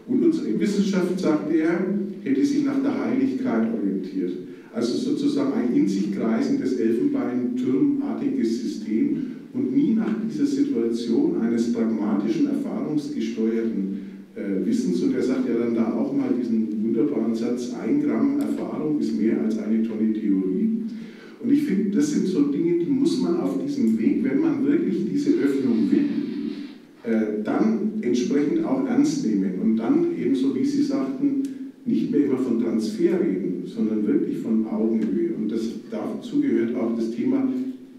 Und unsere Wissenschaft, sagt er, hätte sich nach der Heiligkeit orientiert. Also sozusagen ein in sich kreisendes Elfenbeintürmartiges System und nie nach dieser Situation eines pragmatischen, erfahrungsgesteuerten äh, Wissens. Und er sagt ja dann da auch mal diesen wunderbaren Satz, ein Gramm Erfahrung ist mehr als eine Tonne Theorie. Und ich finde, das sind so Dinge, die muss man auf diesem Weg, wenn man wirklich diese Öffnung will, äh, dann entsprechend auch ernst nehmen und dann ebenso, wie Sie sagten, nicht mehr immer von Transfer reden, sondern wirklich von Augenhöhe. Und das, dazu gehört auch das Thema,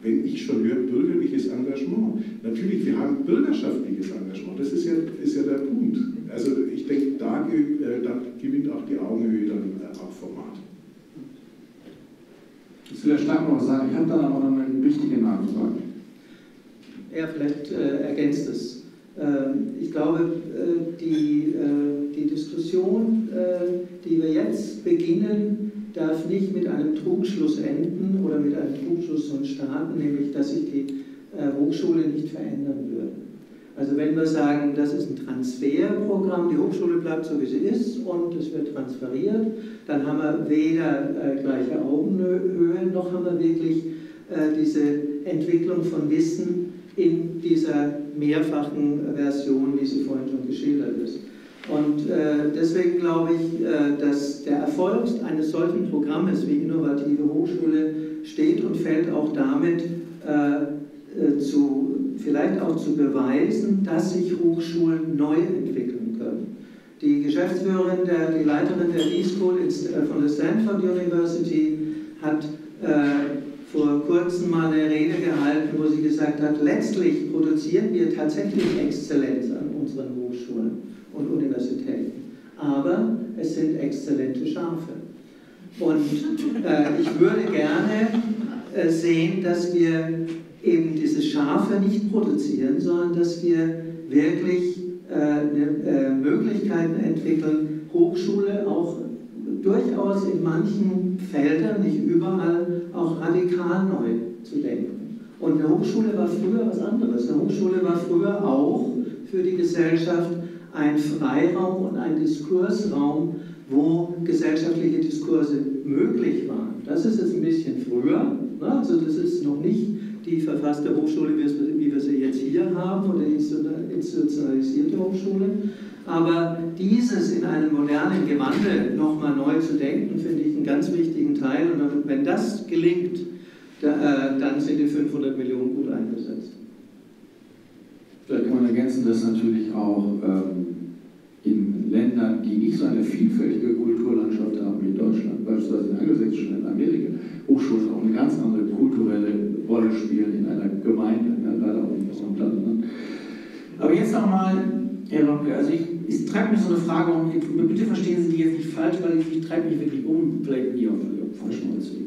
wenn ich schon höre, bürgerliches Engagement. Natürlich, wir haben bürgerschaftliches Engagement, das ist ja, ist ja der Punkt. Also ich denke, da, äh, da gewinnt auch die Augenhöhe dann äh, auch Format. Ich will Herr Stark noch sagen, ich habe dann aber noch eine wichtige Nachfrage. Ja, vielleicht äh, ergänzt es. Ähm, ich glaube, äh, die, äh, die Diskussion, äh, die wir jetzt beginnen, darf nicht mit einem Trugschluss enden oder mit einem Trugschluss von starten, nämlich dass sich die Hochschule nicht verändern würde. Also wenn wir sagen, das ist ein Transferprogramm, die Hochschule bleibt so wie sie ist und es wird transferiert, dann haben wir weder gleiche Augenhöhe noch haben wir wirklich diese Entwicklung von Wissen in dieser mehrfachen Version, wie sie vorhin schon geschildert ist. Und äh, deswegen glaube ich, äh, dass der Erfolg eines solchen Programmes wie Innovative Hochschule steht und fällt auch damit, äh, äh zu, vielleicht auch zu beweisen, dass sich Hochschulen neu entwickeln können. Die Geschäftsführerin, der, die Leiterin der D-School äh, von der Stanford University hat äh, vor kurzem mal eine Rede gehalten, wo sie gesagt hat, letztlich produzieren wir tatsächlich Exzellenz an unseren Hochschulen und Universitäten. Aber es sind exzellente Schafe. Und äh, ich würde gerne äh, sehen, dass wir eben diese Schafe nicht produzieren, sondern dass wir wirklich äh, ne, äh Möglichkeiten entwickeln, Hochschule auch durchaus in manchen Feldern, nicht überall, auch radikal neu zu denken. Und eine Hochschule war früher was anderes. Eine Hochschule war früher auch für die Gesellschaft ein Freiraum und ein Diskursraum, wo gesellschaftliche Diskurse möglich waren. Das ist jetzt ein bisschen früher. Ne? Also das ist noch nicht die verfasste Hochschule, wie wir sie jetzt hier haben, oder die institutionalisierte Hochschule. Aber dieses in einem modernen Gewandel nochmal neu zu denken, finde ich einen ganz wichtigen Teil. Und wenn das gelingt, äh, dann sind die 500 Millionen gut eingesetzt. Vielleicht kann man ergänzen, dass natürlich auch ähm, in Ländern, die nicht so eine vielfältige Kulturlandschaft haben wie Deutschland, beispielsweise in angelsächsischen Ländern, Amerika, Hochschulen auch eine ganz andere kulturelle Rolle spielen in einer Gemeinde, ja, leider auch in unserem Land. Aber jetzt nochmal, Herr Lomke, also ich es treibt mich so eine Frage um, bitte verstehen Sie die jetzt nicht falsch, weil ich, ich treibe mich wirklich um, vielleicht nie auf falschen Holzweg.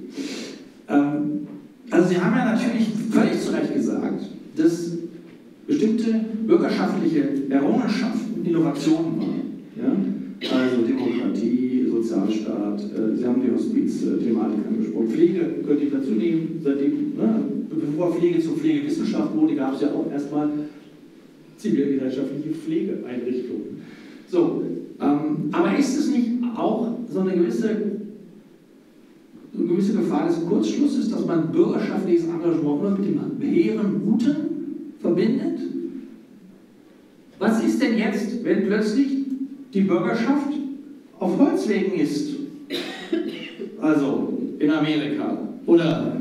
Ähm, also Sie haben ja natürlich völlig zu Recht gesagt, dass bestimmte bürgerschaftliche Errungenschaften Innovationen waren. Ja? Also Demokratie, Sozialstaat, äh, Sie haben die Hospiz-Thematik angesprochen. Pflege könnte ich dazu nehmen, seitdem, ne, bevor Pflege zur Pflegewissenschaft wurde, gab es ja auch erstmal zivilgesellschaftliche Pflegeeinrichtungen. So, ähm, aber ist es nicht auch so eine gewisse, eine gewisse Gefahr des Kurzschlusses, dass man bürgerschaftliches Engagement nur mit dem hehren Guten verbindet? Was ist denn jetzt, wenn plötzlich die Bürgerschaft auf Holzwegen ist? Also in Amerika oder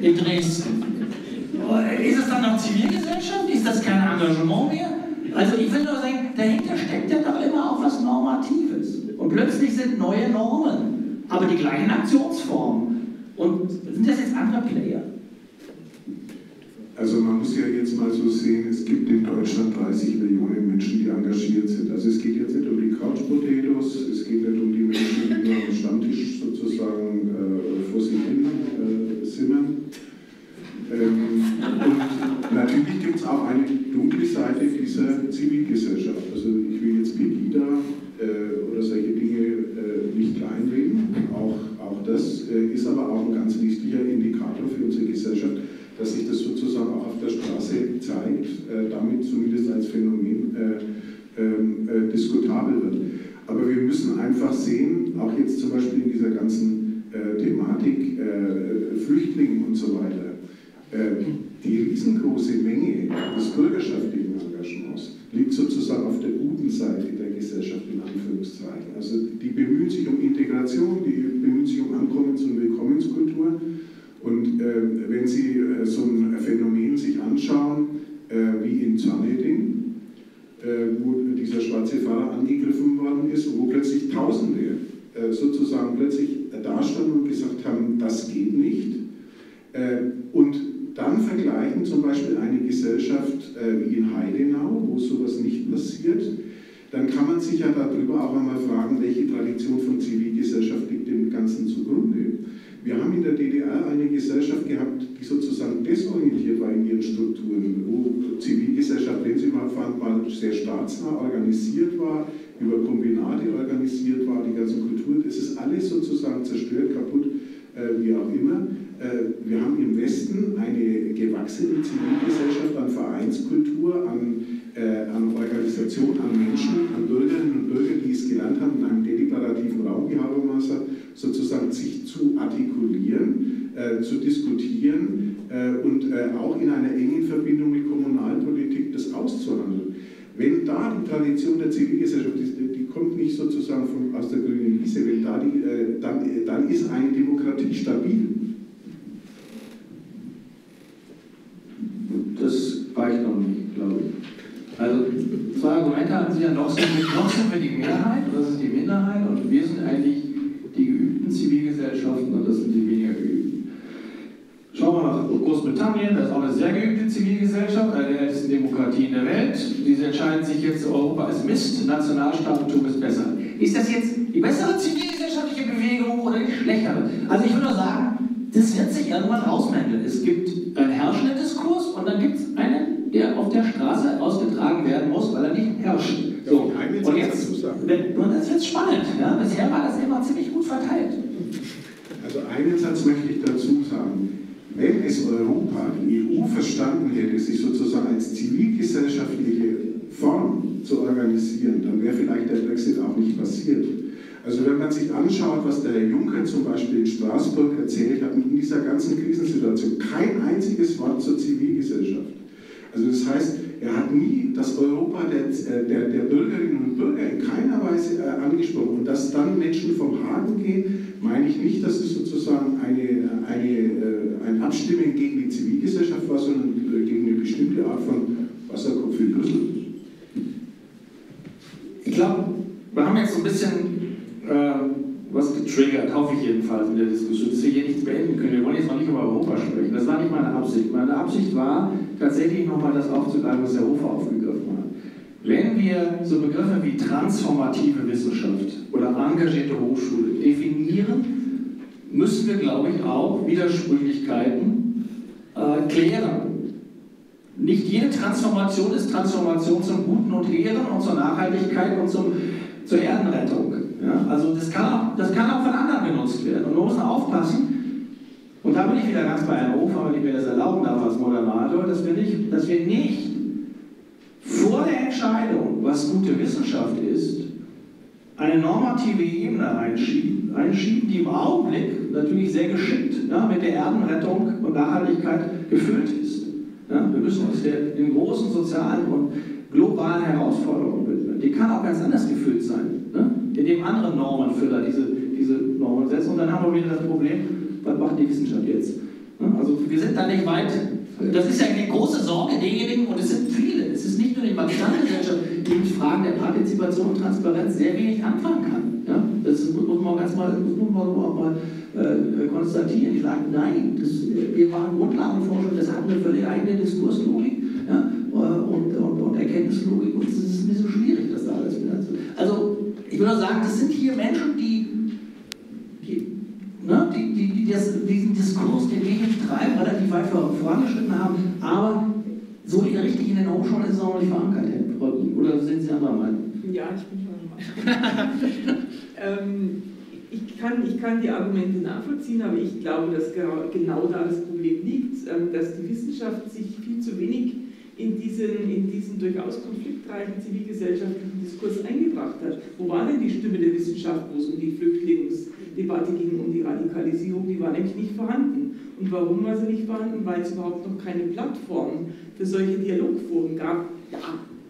in Dresden. Ist es dann noch Zivilgesellschaft? Ist das kein Engagement mehr? Also ich will nur sagen, dahinter steckt ja doch immer auch was Normatives. Und plötzlich sind neue Normen, aber die gleichen Aktionsformen. Und sind das jetzt andere Player? Also man muss ja jetzt mal so sehen, es gibt in Deutschland 30 Millionen Menschen, die engagiert sind. Also es geht jetzt nicht um die Couch Potatoes, es geht nicht um die Menschen, die nur am Stammtisch sozusagen äh, vor sich hin äh, simmern. Ähm, und natürlich gibt es auch eine dunkle Seite dieser Zivilgesellschaft. Also ich will jetzt Pegida äh, kleinreden. Auch, auch das äh, ist aber auch ein ganz wichtiger Indikator für unsere Gesellschaft, dass sich das sozusagen auch auf der Straße zeigt, äh, damit zumindest als Phänomen äh, ähm, äh, diskutabel wird. Aber wir müssen einfach sehen, auch jetzt zum Beispiel in dieser ganzen äh, Thematik äh, Flüchtlingen und so weiter, die riesengroße Menge des bürgerschaftlichen Engagements liegt sozusagen auf der guten Seite der Gesellschaft in Anführungszeichen. Also die bemühen sich um Integration, die bemühen sich um Ankommens- und Willkommenskultur. Und äh, wenn Sie äh, so ein Phänomen sich anschauen, äh, wie in Zaneding, äh, wo dieser schwarze Fahrer angegriffen worden ist wo plötzlich Tausende äh, sozusagen plötzlich dastanden und gesagt haben, das geht nicht. Äh, und dann vergleichen zum Beispiel eine Gesellschaft wie in Heidenau, wo sowas nicht passiert, dann kann man sich ja darüber auch einmal fragen, welche Tradition von Zivilgesellschaft liegt dem Ganzen zugrunde. Wir haben in der DDR eine Gesellschaft gehabt, die sozusagen desorientiert war in ihren Strukturen, wo Zivilgesellschaft, wenn sie überhaupt fand, mal sehr staatsnah organisiert war, über Kombinate organisiert war, die ganze Kultur, das ist alles sozusagen zerstört, kaputt, äh, wie auch immer. Äh, wir haben im Westen eine gewachsene Zivilgesellschaft an Vereinskultur, an äh, an Organisation, an Menschen, an Bürgerinnen und Bürger, die es gelernt haben, in einem deliberativen Raum, wie Habermas sozusagen sich zu artikulieren, äh, zu diskutieren äh, und äh, auch in einer engen Verbindung mit Kommunalpolitik das auszuhandeln. Wenn da die Tradition der Zivilgesellschaft ist, die kommt nicht sozusagen von, aus der grünen Wiese, wenn da die, äh, dann, dann ist eine Demokratie stabil. Das reicht noch nicht, glaube ich. Also zwei Argumente hatten Sie ja, noch sind, wir, noch sind wir die Mehrheit, das ist die Minderheit, und wir sind eigentlich die geübten Zivilgesellschaften und das sind die weniger geübten. Schauen wir nach Großbritannien, das ist auch eine sehr geübte Zivilgesellschaft, eine der ältesten Demokratien der Welt. Diese entscheiden sich jetzt, Europa ist Mist, Nationalstaatentum ist besser. Ist das jetzt die bessere zivilgesellschaftliche Bewegung oder die schlechtere? Also ich würde nur sagen, das wird sich irgendwann ausmänteln. Es gibt einen herrschenden Diskurs und dann gibt es einen der auf der Straße ausgetragen werden muss, weil er nicht herrscht. So. Und jetzt, und das wird spannend. Ja? Bisher war das immer ziemlich gut verteilt. Also einen Satz möchte ich dazu sagen. Wenn es Europa, die EU verstanden hätte, sich sozusagen als zivilgesellschaftliche Form zu organisieren, dann wäre vielleicht der Brexit auch nicht passiert. Also wenn man sich anschaut, was der Herr Juncker zum Beispiel in Straßburg erzählt hat, in dieser ganzen Krisensituation, kein einziges Wort zur Zivilgesellschaft. Also das heißt, er hat nie das Europa der, äh, der, der Bürgerinnen und Bürger in keiner Weise äh, angesprochen. Und dass dann Menschen vom Haken gehen, meine ich nicht, dass es sozusagen eine, eine, äh, ein Abstimmen gegen die Zivilgesellschaft war, sondern gegen eine bestimmte Art von Wasserkopf in Brüssel. Ich glaube, wir haben jetzt so ein bisschen äh, was getriggert, hoffe ich jedenfalls in der Diskussion, dass wir hier nichts beenden können. Wir wollen jetzt noch nicht über Europa sprechen. Das war nicht meine Absicht. Meine Absicht war, tatsächlich nochmal das aufzugreifen, was Herr Hofer aufgegriffen hat. Wenn wir so Begriffe wie transformative Wissenschaft oder engagierte Hochschule definieren, müssen wir, glaube ich, auch Widersprüchlichkeiten äh, klären. Nicht jede Transformation ist Transformation zum Guten und Ehren und zur Nachhaltigkeit und zum, zur Erdenrettung. Ja, also das kann, auch, das kann auch von anderen genutzt werden. Und man muss aufpassen, und da bin ich wieder ganz bei Herrn Hofer, wenn ich mir das erlauben darf als Moderator, dass wir nicht, dass wir nicht vor der Entscheidung, was gute Wissenschaft ist, eine normative Ebene einschieben, einschieben die im Augenblick natürlich sehr geschickt ja, mit der Erdenrettung und Nachhaltigkeit gefüllt ist. Ja, wir müssen uns der, den großen sozialen und globalen Herausforderungen. Die kann auch ganz anders gefüllt sein. Ne? indem andere Normenfüller diese, diese Normen setzen. Und dann haben wir wieder das Problem, was macht die Wissenschaft jetzt? Also wir sind da nicht weit. Das ist ja eine große Sorge derjenigen, und es sind viele, es ist nicht nur die Marxistengesellschaft, die mit Fragen der Partizipation und Transparenz sehr wenig anfangen kann. Ja? Das muss man ganz mal, muss man auch mal äh, konstatieren. Die sagen, nein, das, wir machen Grundlagenforschung, das hat eine völlig eigene Diskurslogik ja? Äh, und, und, und Erkenntnislogik und es ist ein bisschen schwierig, das da alles wieder zu. Ich würde sagen, das sind hier Menschen, die, die, ne, die, die, die das, diesen Diskurs, den wir hier treiben, relativ weit vorangeschritten haben, aber so richtig in den Hochschulen ist es noch nicht verankert, Oder sind Sie anderer Meinung? Ja, ich bin anderer Meinung. ähm, ich kann, ich kann die Argumente nachvollziehen, aber ich glaube, dass genau da das Problem liegt, ähm, dass die Wissenschaft sich viel zu wenig in diesen, in diesen durchaus konfliktreichen zivilgesellschaftlichen Diskurs eingebracht hat. Wo war denn die Stimme der Wissenschaft, wo es um die Flüchtlingsdebatte ging, um die Radikalisierung? Die war nämlich nicht vorhanden. Und warum war sie nicht vorhanden? Weil es überhaupt noch keine Plattform für solche Dialogforen gab. Ja,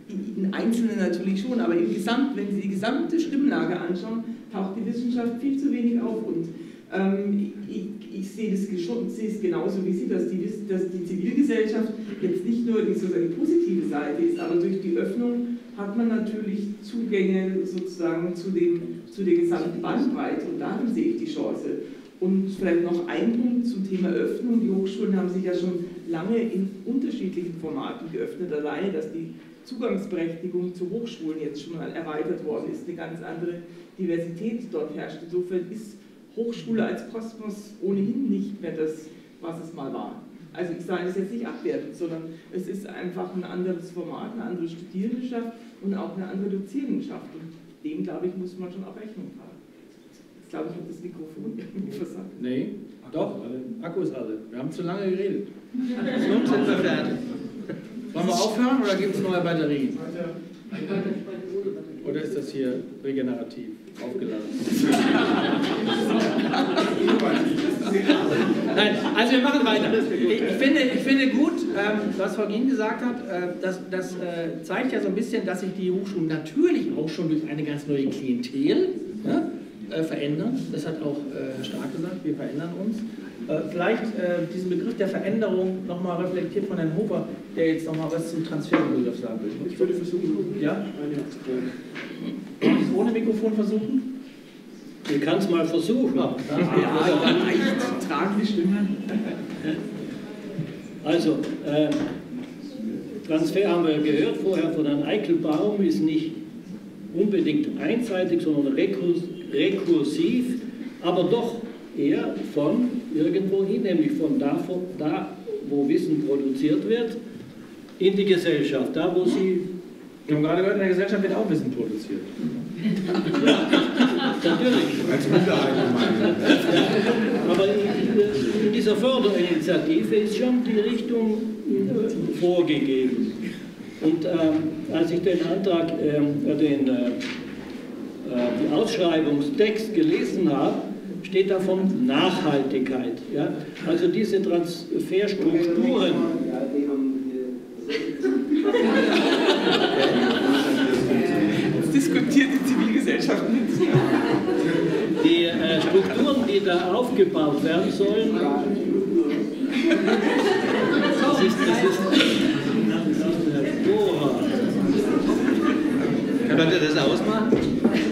in Einzelnen natürlich schon, aber im Gesamt, wenn Sie die gesamte Stimmlage anschauen, taucht die Wissenschaft viel zu wenig auf. Und ähm, ich, ich, sehe das sehe es genauso wie Sie, dass die, dass die Zivilgesellschaft jetzt nicht nur die sozusagen positive Seite ist, aber durch die Öffnung hat man natürlich Zugänge sozusagen zu, dem, zu der gesamten Bandbreite und darin sehe ich die Chance. Und vielleicht noch ein Punkt zum Thema Öffnung. Die Hochschulen haben sich ja schon lange in unterschiedlichen Formaten geöffnet, alleine, dass die Zugangsberechtigung zu Hochschulen jetzt schon mal erweitert worden ist, eine ganz andere Diversität dort herrscht. Insofern ist Hochschule als Kosmos ohnehin nicht mehr das, was es mal war. Also ich sage das jetzt nicht abwertend, sondern es ist einfach ein anderes Format, eine andere Studierendenschaft und auch eine andere Dozierendenschaft. Und dem, glaube ich, muss man schon auch Rechnung tragen. Jetzt glaube ich, hat das Mikrofon irgendwie versagt. Nee, doch, Akku ist alle. Wir haben zu lange geredet. Nun sind wir fertig. Wollen wir aufhören oder gibt es neue Batterien? Oder ist das hier regenerativ aufgeladen? Nein, also wir machen weiter. Ich, finde, ich finde gut, ähm, was Frau Gien gesagt hat, äh, das, das äh, zeigt ja so ein bisschen, dass sich die Hochschulen natürlich auch schon durch eine ganz neue Klientel ne, äh, verändern. Das hat auch äh, Herr Stark gesagt, wir verändern uns. Äh, vielleicht äh, diesen Begriff der Veränderung nochmal reflektiert von Herrn Hofer, der jetzt nochmal was zum Transferbegriff sagen will. Ich würde versuchen, ja? Ohne Mikrofon versuchen? Du kannst mal versuchen. Ja, ja leicht tragende Stimme. Also, äh, Transfer haben wir gehört vorher von Herrn Eichelbaum, ist nicht unbedingt einseitig, sondern rekursiv, aber doch eher von irgendwo hin, nämlich von da, von da, wo Wissen produziert wird, in die Gesellschaft, da wo sie... Wir haben gerade gehört, in der Gesellschaft wird auch Wissen produziert. Ja, natürlich. Als Minderheit Aber in, in dieser Förderinitiative ist schon die Richtung äh, vorgegeben. Und ähm, als ich den Antrag, ähm, äh, den äh, äh Ausschreibungstext gelesen habe, steht da von Nachhaltigkeit. Ja? Also diese Transferstrukturen. Jetzt diskutiert die Zivilgesellschaft mit. Die äh, Strukturen, die da aufgebaut werden sollen, das ist, das ist, Kann man das ausmachen?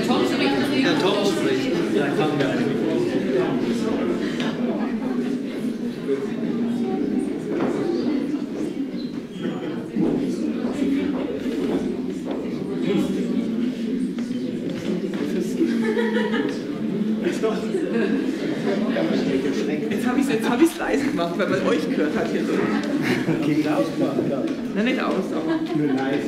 Der Tom spricht. Da kommen wir ein Jetzt habe ich es hab leise gemacht, weil man euch gehört hat hier so. Ausmachen, ja. Na, nicht aus, aber. Nur leise.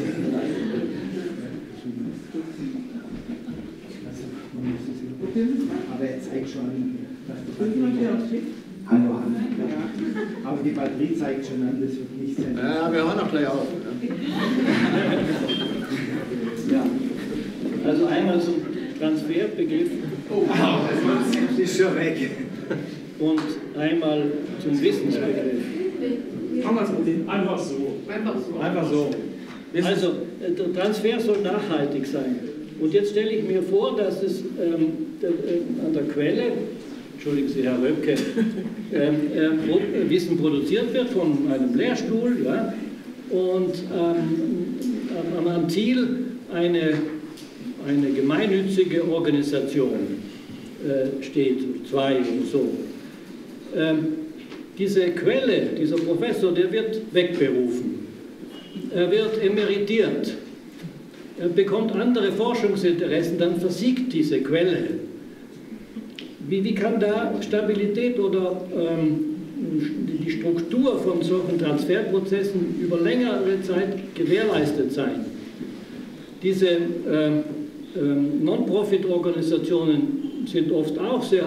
Aber er zeigt schon, dass die Hallo, hallo. Aber die Batterie zeigt schon an, das wird nicht sein. Ja, wir hören auch gleich auf. Ja. Also einmal zum Transferbegriff. Oh, das ist schon weg. Und einmal zum Wissensbegriff. Einfach so. Einfach so. Einfach so. Also, äh, der Transfer soll nachhaltig sein. Und jetzt stelle ich mir vor, dass es ähm, äh, an der Quelle, entschuldigen Sie, Herr Röpke, ähm, äh, Wissen produziert wird von einem Lehrstuhl ja, und ähm, am Ziel eine, eine gemeinnützige Organisation äh, steht, zwei oder so. Ähm, diese Quelle, dieser Professor, der wird wegberufen. Er wird emeritiert. Bekommt andere Forschungsinteressen, dann versiegt diese Quelle. Wie, wie kann da Stabilität oder ähm, die Struktur von solchen Transferprozessen über längere Zeit gewährleistet sein. Diese äh, äh, Non-Profit-Organisationen sind oft auch sehr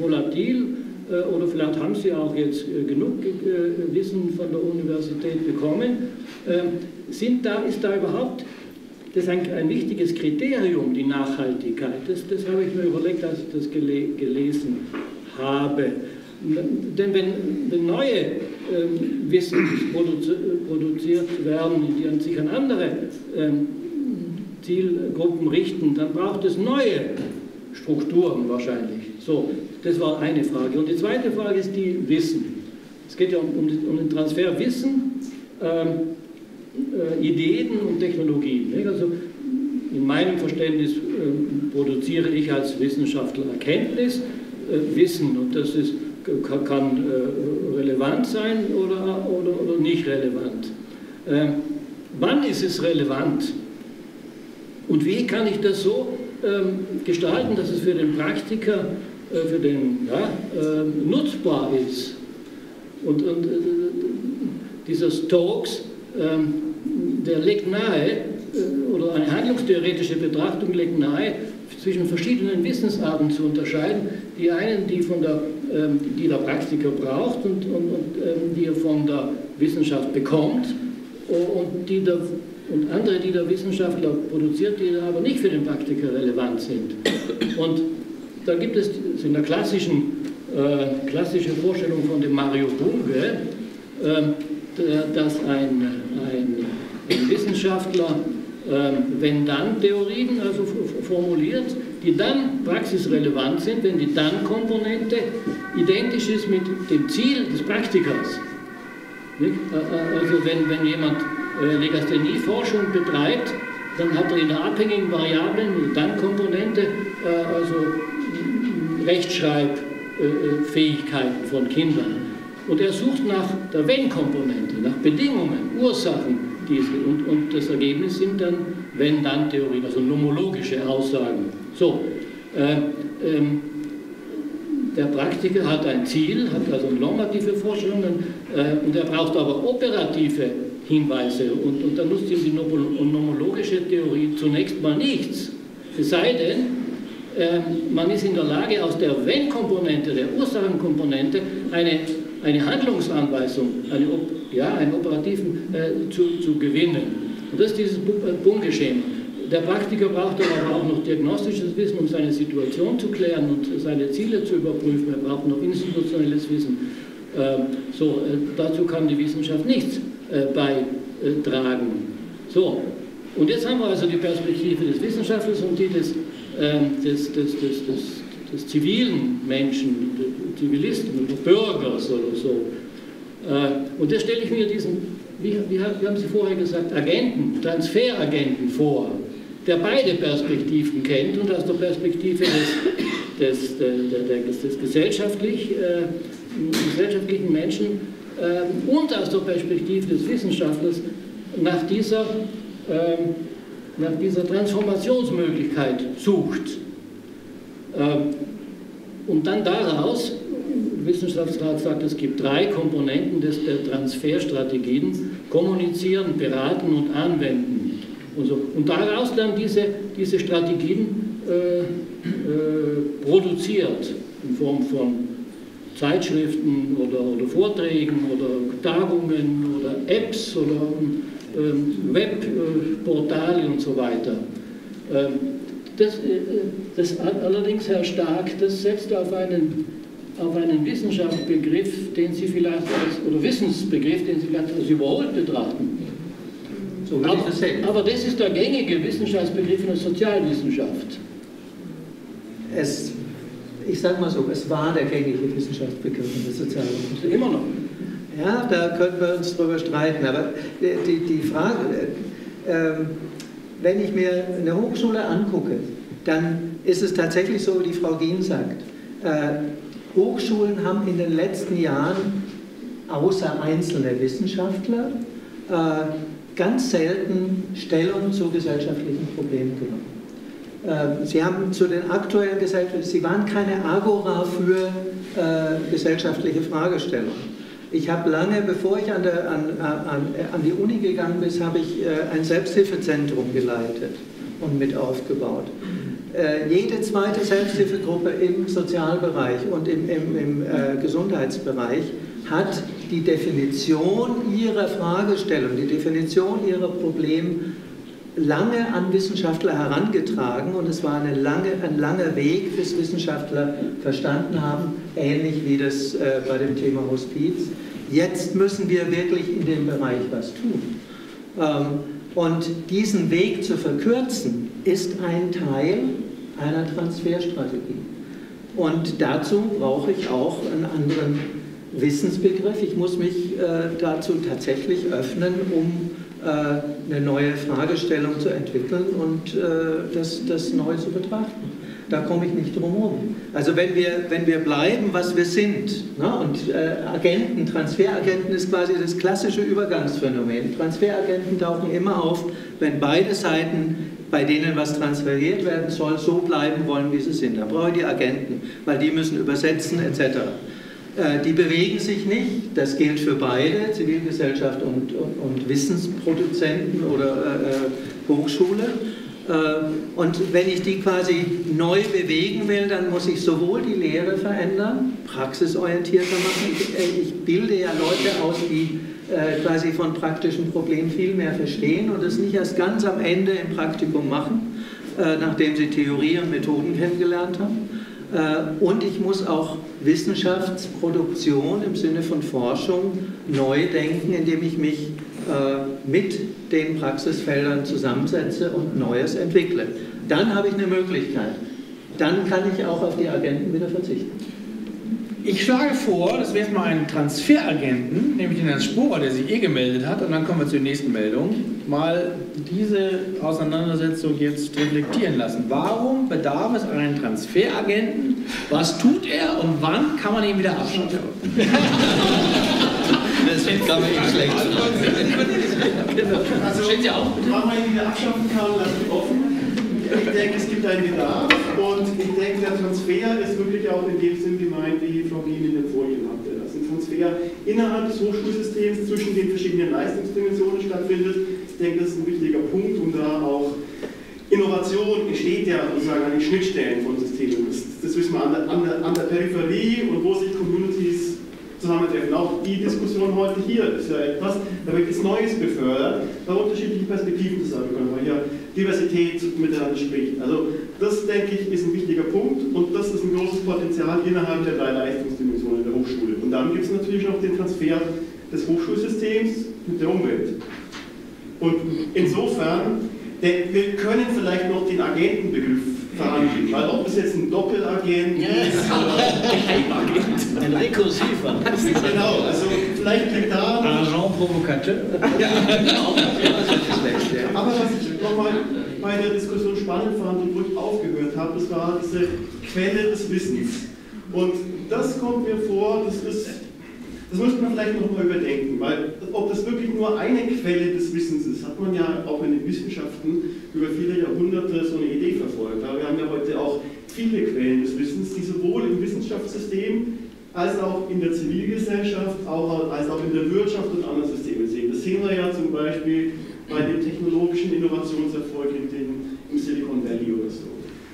volatil äh, oder vielleicht haben sie auch jetzt äh, genug äh, Wissen von der Universität bekommen. Ähm, sind da, ist da überhaupt das ist ein, ein, wichtiges Kriterium, die Nachhaltigkeit. Das, das habe ich mir überlegt, als ich das gele gelesen habe. Denn wenn, neue ähm, Wissen produzi produziert werden, die sich an andere ähm, Zielgruppen richten, dann braucht es neue Strukturen wahrscheinlich. So, das war eine Frage. Und die zweite Frage ist die Wissen. Es geht ja um, um, um den Transfer Wissen, ähm, äh, Ideen und Technologien. Nicht? Also in meinem Verständnis äh, produziere ich als Wissenschaftler Erkenntnis, äh, Wissen und das ist, kann, kann äh, relevant sein oder, oder, oder nicht relevant. Ähm, wann ist es relevant? Und wie kann ich das so ähm, gestalten, dass es für den Praktiker, äh, für den ja, äh, nutzbar ist? Und, und äh, dieser Stokes, ähm, der legt nahe, äh, oder eine handlungstheoretische Betrachtung legt nahe, zwischen verschiedenen Wissensarten zu unterscheiden. Die einen, die, von der, ähm, die der Praktiker braucht und, und, und ähm, die er von der Wissenschaft bekommt und die der und andere, die der Wissenschaftler produziert, die aber nicht für den Praktiker relevant sind. Und da gibt es in der klassischen, äh, klassischen Vorstellung von dem Mario Bunge, äh, dass ein, ein Wissenschaftler äh, Wenn-Dann-Theorien also formuliert, die dann praxisrelevant sind, wenn die Dann-Komponente identisch ist mit dem Ziel des Praktikers. Also wenn, wenn jemand äh, Legasthenie-Forschung betreibt, dann hat er in der abhängigen Variablen, dann Komponente, äh, also Rechtschreibfähigkeiten von Kindern. Und er sucht nach der Wenn-Komponente, nach Bedingungen, Ursachen, diese. Und, und das Ergebnis sind dann Wenn-Dann-Theorien, also nomologische Aussagen. So, äh, ähm, der Praktiker hat ein Ziel, hat also normative Vorstellungen äh, und er braucht aber operative Hinweise. Und, und da nutzt ihm die nomologische Theorie zunächst mal nichts. Es sei denn, äh, man ist in der Lage, aus der Wenn-Komponente, der Ursachenkomponente, eine, eine Handlungsanweisung, eine, ja, einen operativen äh, zu, zu gewinnen. Und das ist dieses Bungeschema. Äh, der Praktiker braucht aber auch noch diagnostisches Wissen, um seine Situation zu klären und seine Ziele zu überprüfen. Er braucht noch institutionelles Wissen. Ähm, so, äh, dazu kann die Wissenschaft nichts äh, beitragen. So, und jetzt haben wir also die Perspektive des Wissenschaftlers und die des, äh, des, des, des, des, des zivilen Menschen, Zivilisten oder Bürgers oder so. Äh, und da stelle ich mir diesen, wie, wie, haben Sie vorher gesagt, Agenten, Transferagenten vor, der beide Perspektiven kennt und aus der Perspektive des, des, des, des gesellschaftlich, äh, gesellschaftlichen Menschen ähm, und aus der Perspektive des Wissenschaftlers nach dieser, ähm, nach dieser Transformationsmöglichkeit sucht. Ähm, und dann daraus, Wissenschaftsrat sagt, es gibt drei Komponenten des, der Transferstrategien, kommunizieren, beraten und anwenden. Und, so. und daraus dann diese, diese Strategien äh, äh, produziert in Form von Zeitschriften oder, oder Vorträgen oder Tagungen oder Apps oder ähm, Webportale und so weiter. Ähm, das, äh, das allerdings, Herr Stark, das setzt auf einen, auf einen Wissenschaftsbegriff, den Sie vielleicht als, oder Wissensbegriff, den Sie vielleicht als überholt betrachten. So aber, das aber das ist der gängige Wissenschaftsbegriff in der Sozialwissenschaft. Es ich sage mal so, es war der gängige Wissenschaftsbegriff in der Sozialwissenschaft. Immer noch. Ja, da könnten wir uns drüber streiten. Aber die, die Frage, äh, wenn ich mir eine Hochschule angucke, dann ist es tatsächlich so, wie die Frau Gien sagt. Äh, Hochschulen haben in den letzten Jahren außer einzelne Wissenschaftler äh, ganz selten Stellung zu gesellschaftlichen Problemen genommen. Ähm, Sie haben zu den aktuellen Gesellschaften, Sie waren keine Agora für äh, gesellschaftliche Fragestellungen. Ich habe lange, bevor ich an, der, an, an, an die Uni gegangen bin, habe ich äh, ein Selbsthilfezentrum geleitet und mit aufgebaut. Äh, jede zweite Selbsthilfegruppe im Sozialbereich und im, im, im äh, Gesundheitsbereich hat die Definition ihrer Fragestellung, die Definition ihrer Probleme lange an Wissenschaftler herangetragen und es war eine lange, ein langer Weg, bis Wissenschaftler verstanden haben, ähnlich wie das äh, bei dem Thema Hospiz. Jetzt müssen wir wirklich in dem Bereich was tun. Ähm, und diesen Weg zu verkürzen, ist ein Teil einer Transferstrategie. Und dazu brauche ich auch einen anderen Wissensbegriff. Ich muss mich äh, dazu tatsächlich öffnen, um äh, eine neue Fragestellung zu entwickeln und äh, das, das neu zu betrachten. Da komme ich nicht drum herum. Also wenn wir, wenn wir bleiben, was wir sind, ne, und äh, Agenten, Transferagenten ist quasi das klassische Übergangsphänomen. Transferagenten tauchen immer auf, wenn beide Seiten, bei denen was transferiert werden soll, so bleiben wollen, wie sie sind. Da brauche ich die Agenten, weil die müssen übersetzen etc. Äh, die bewegen sich nicht. Das gilt für beide, Zivilgesellschaft und, und, und Wissensproduzenten oder äh, äh Hochschule. Äh, und wenn ich die quasi neu bewegen will, dann muss ich sowohl die Lehre verändern, praxisorientierter machen. Ich, ich bilde ja Leute aus, die quasi von praktischen Problemen viel mehr verstehen und es nicht erst ganz am Ende im Praktikum machen, nachdem sie Theorie und Methoden kennengelernt haben. Äh, und ich muss auch Wissenschaftsproduktion im Sinne von Forschung neu denken, indem ich mich äh, mit den Praxisfeldern zusammensetze und Neues entwickle. Dann habe ich eine Möglichkeit. Dann kann ich auch auf die Agenten wieder verzichten. Ich schlage vor, dass wir jetzt mal einen Transferagenten, nämlich den Herrn Sporer, der sich eh gemeldet hat, und dann kommen wir zur nächsten Meldung, mal diese Auseinandersetzung jetzt reflektieren lassen. Warum bedarf es einen Transferagenten? Was tut er und wann kann man ihn wieder abschaffen? Das kann man nicht schlecht. Also, wann man ihn wieder abschaffen kann, lasse ich offen. Ich denke, es gibt einen Bedarf und ich denke, der Transfer ist wirklich auch in dem Sinn gemeint, wie Gien in den Folien hatte. Dass ein Transfer innerhalb des Hochschulsystems zwischen den verschiedenen Leistungsdimensionen stattfindet. Ich denke, das ist ein wichtiger Punkt, um da auch Innovation entsteht ja sozusagen an den Schnittstellen von Systemen. Das, das wissen wir an der, an, der, an der Peripherie und wo sich Communities zusammentreffen. Auch die Diskussion heute hier ist ja etwas, da wird jetzt Neues befördert, weil unterschiedliche Perspektiven zusammen können, weil hier Diversität miteinander spricht. Also das, denke ich, ist ein wichtiger Punkt und das ist ein großes Potenzial innerhalb der drei Leistungsdimensionen der Hochschule. Und dann gibt es natürlich noch den Transfer des Hochschulsystems mit der Umwelt. Und insofern, wir können vielleicht noch den Agentenbegriff verhandeln. Weil ob es jetzt ein Doppelagent ist oder ein rekursiver. Genau, also vielleicht liegt da. Agent provocateur. Ja, genau. Aber was ich nochmal bei der Diskussion spannend fand und wo ich aufgehört habe, das war diese Quelle des Wissens. Und das kommt mir vor, das ist das müsste man vielleicht nochmal überdenken, weil ob das wirklich nur eine Quelle des Wissens ist, hat man ja auch in den Wissenschaften über viele Jahrhunderte so eine Idee verfolgt. Aber wir haben ja heute auch viele Quellen des Wissens, die sowohl im Wissenschaftssystem als auch in der Zivilgesellschaft, auch, als auch in der Wirtschaft und anderen Systemen sehen. Das sehen wir ja zum Beispiel bei dem technologischen Innovationserfolg in den, im Silicon Valley oder so.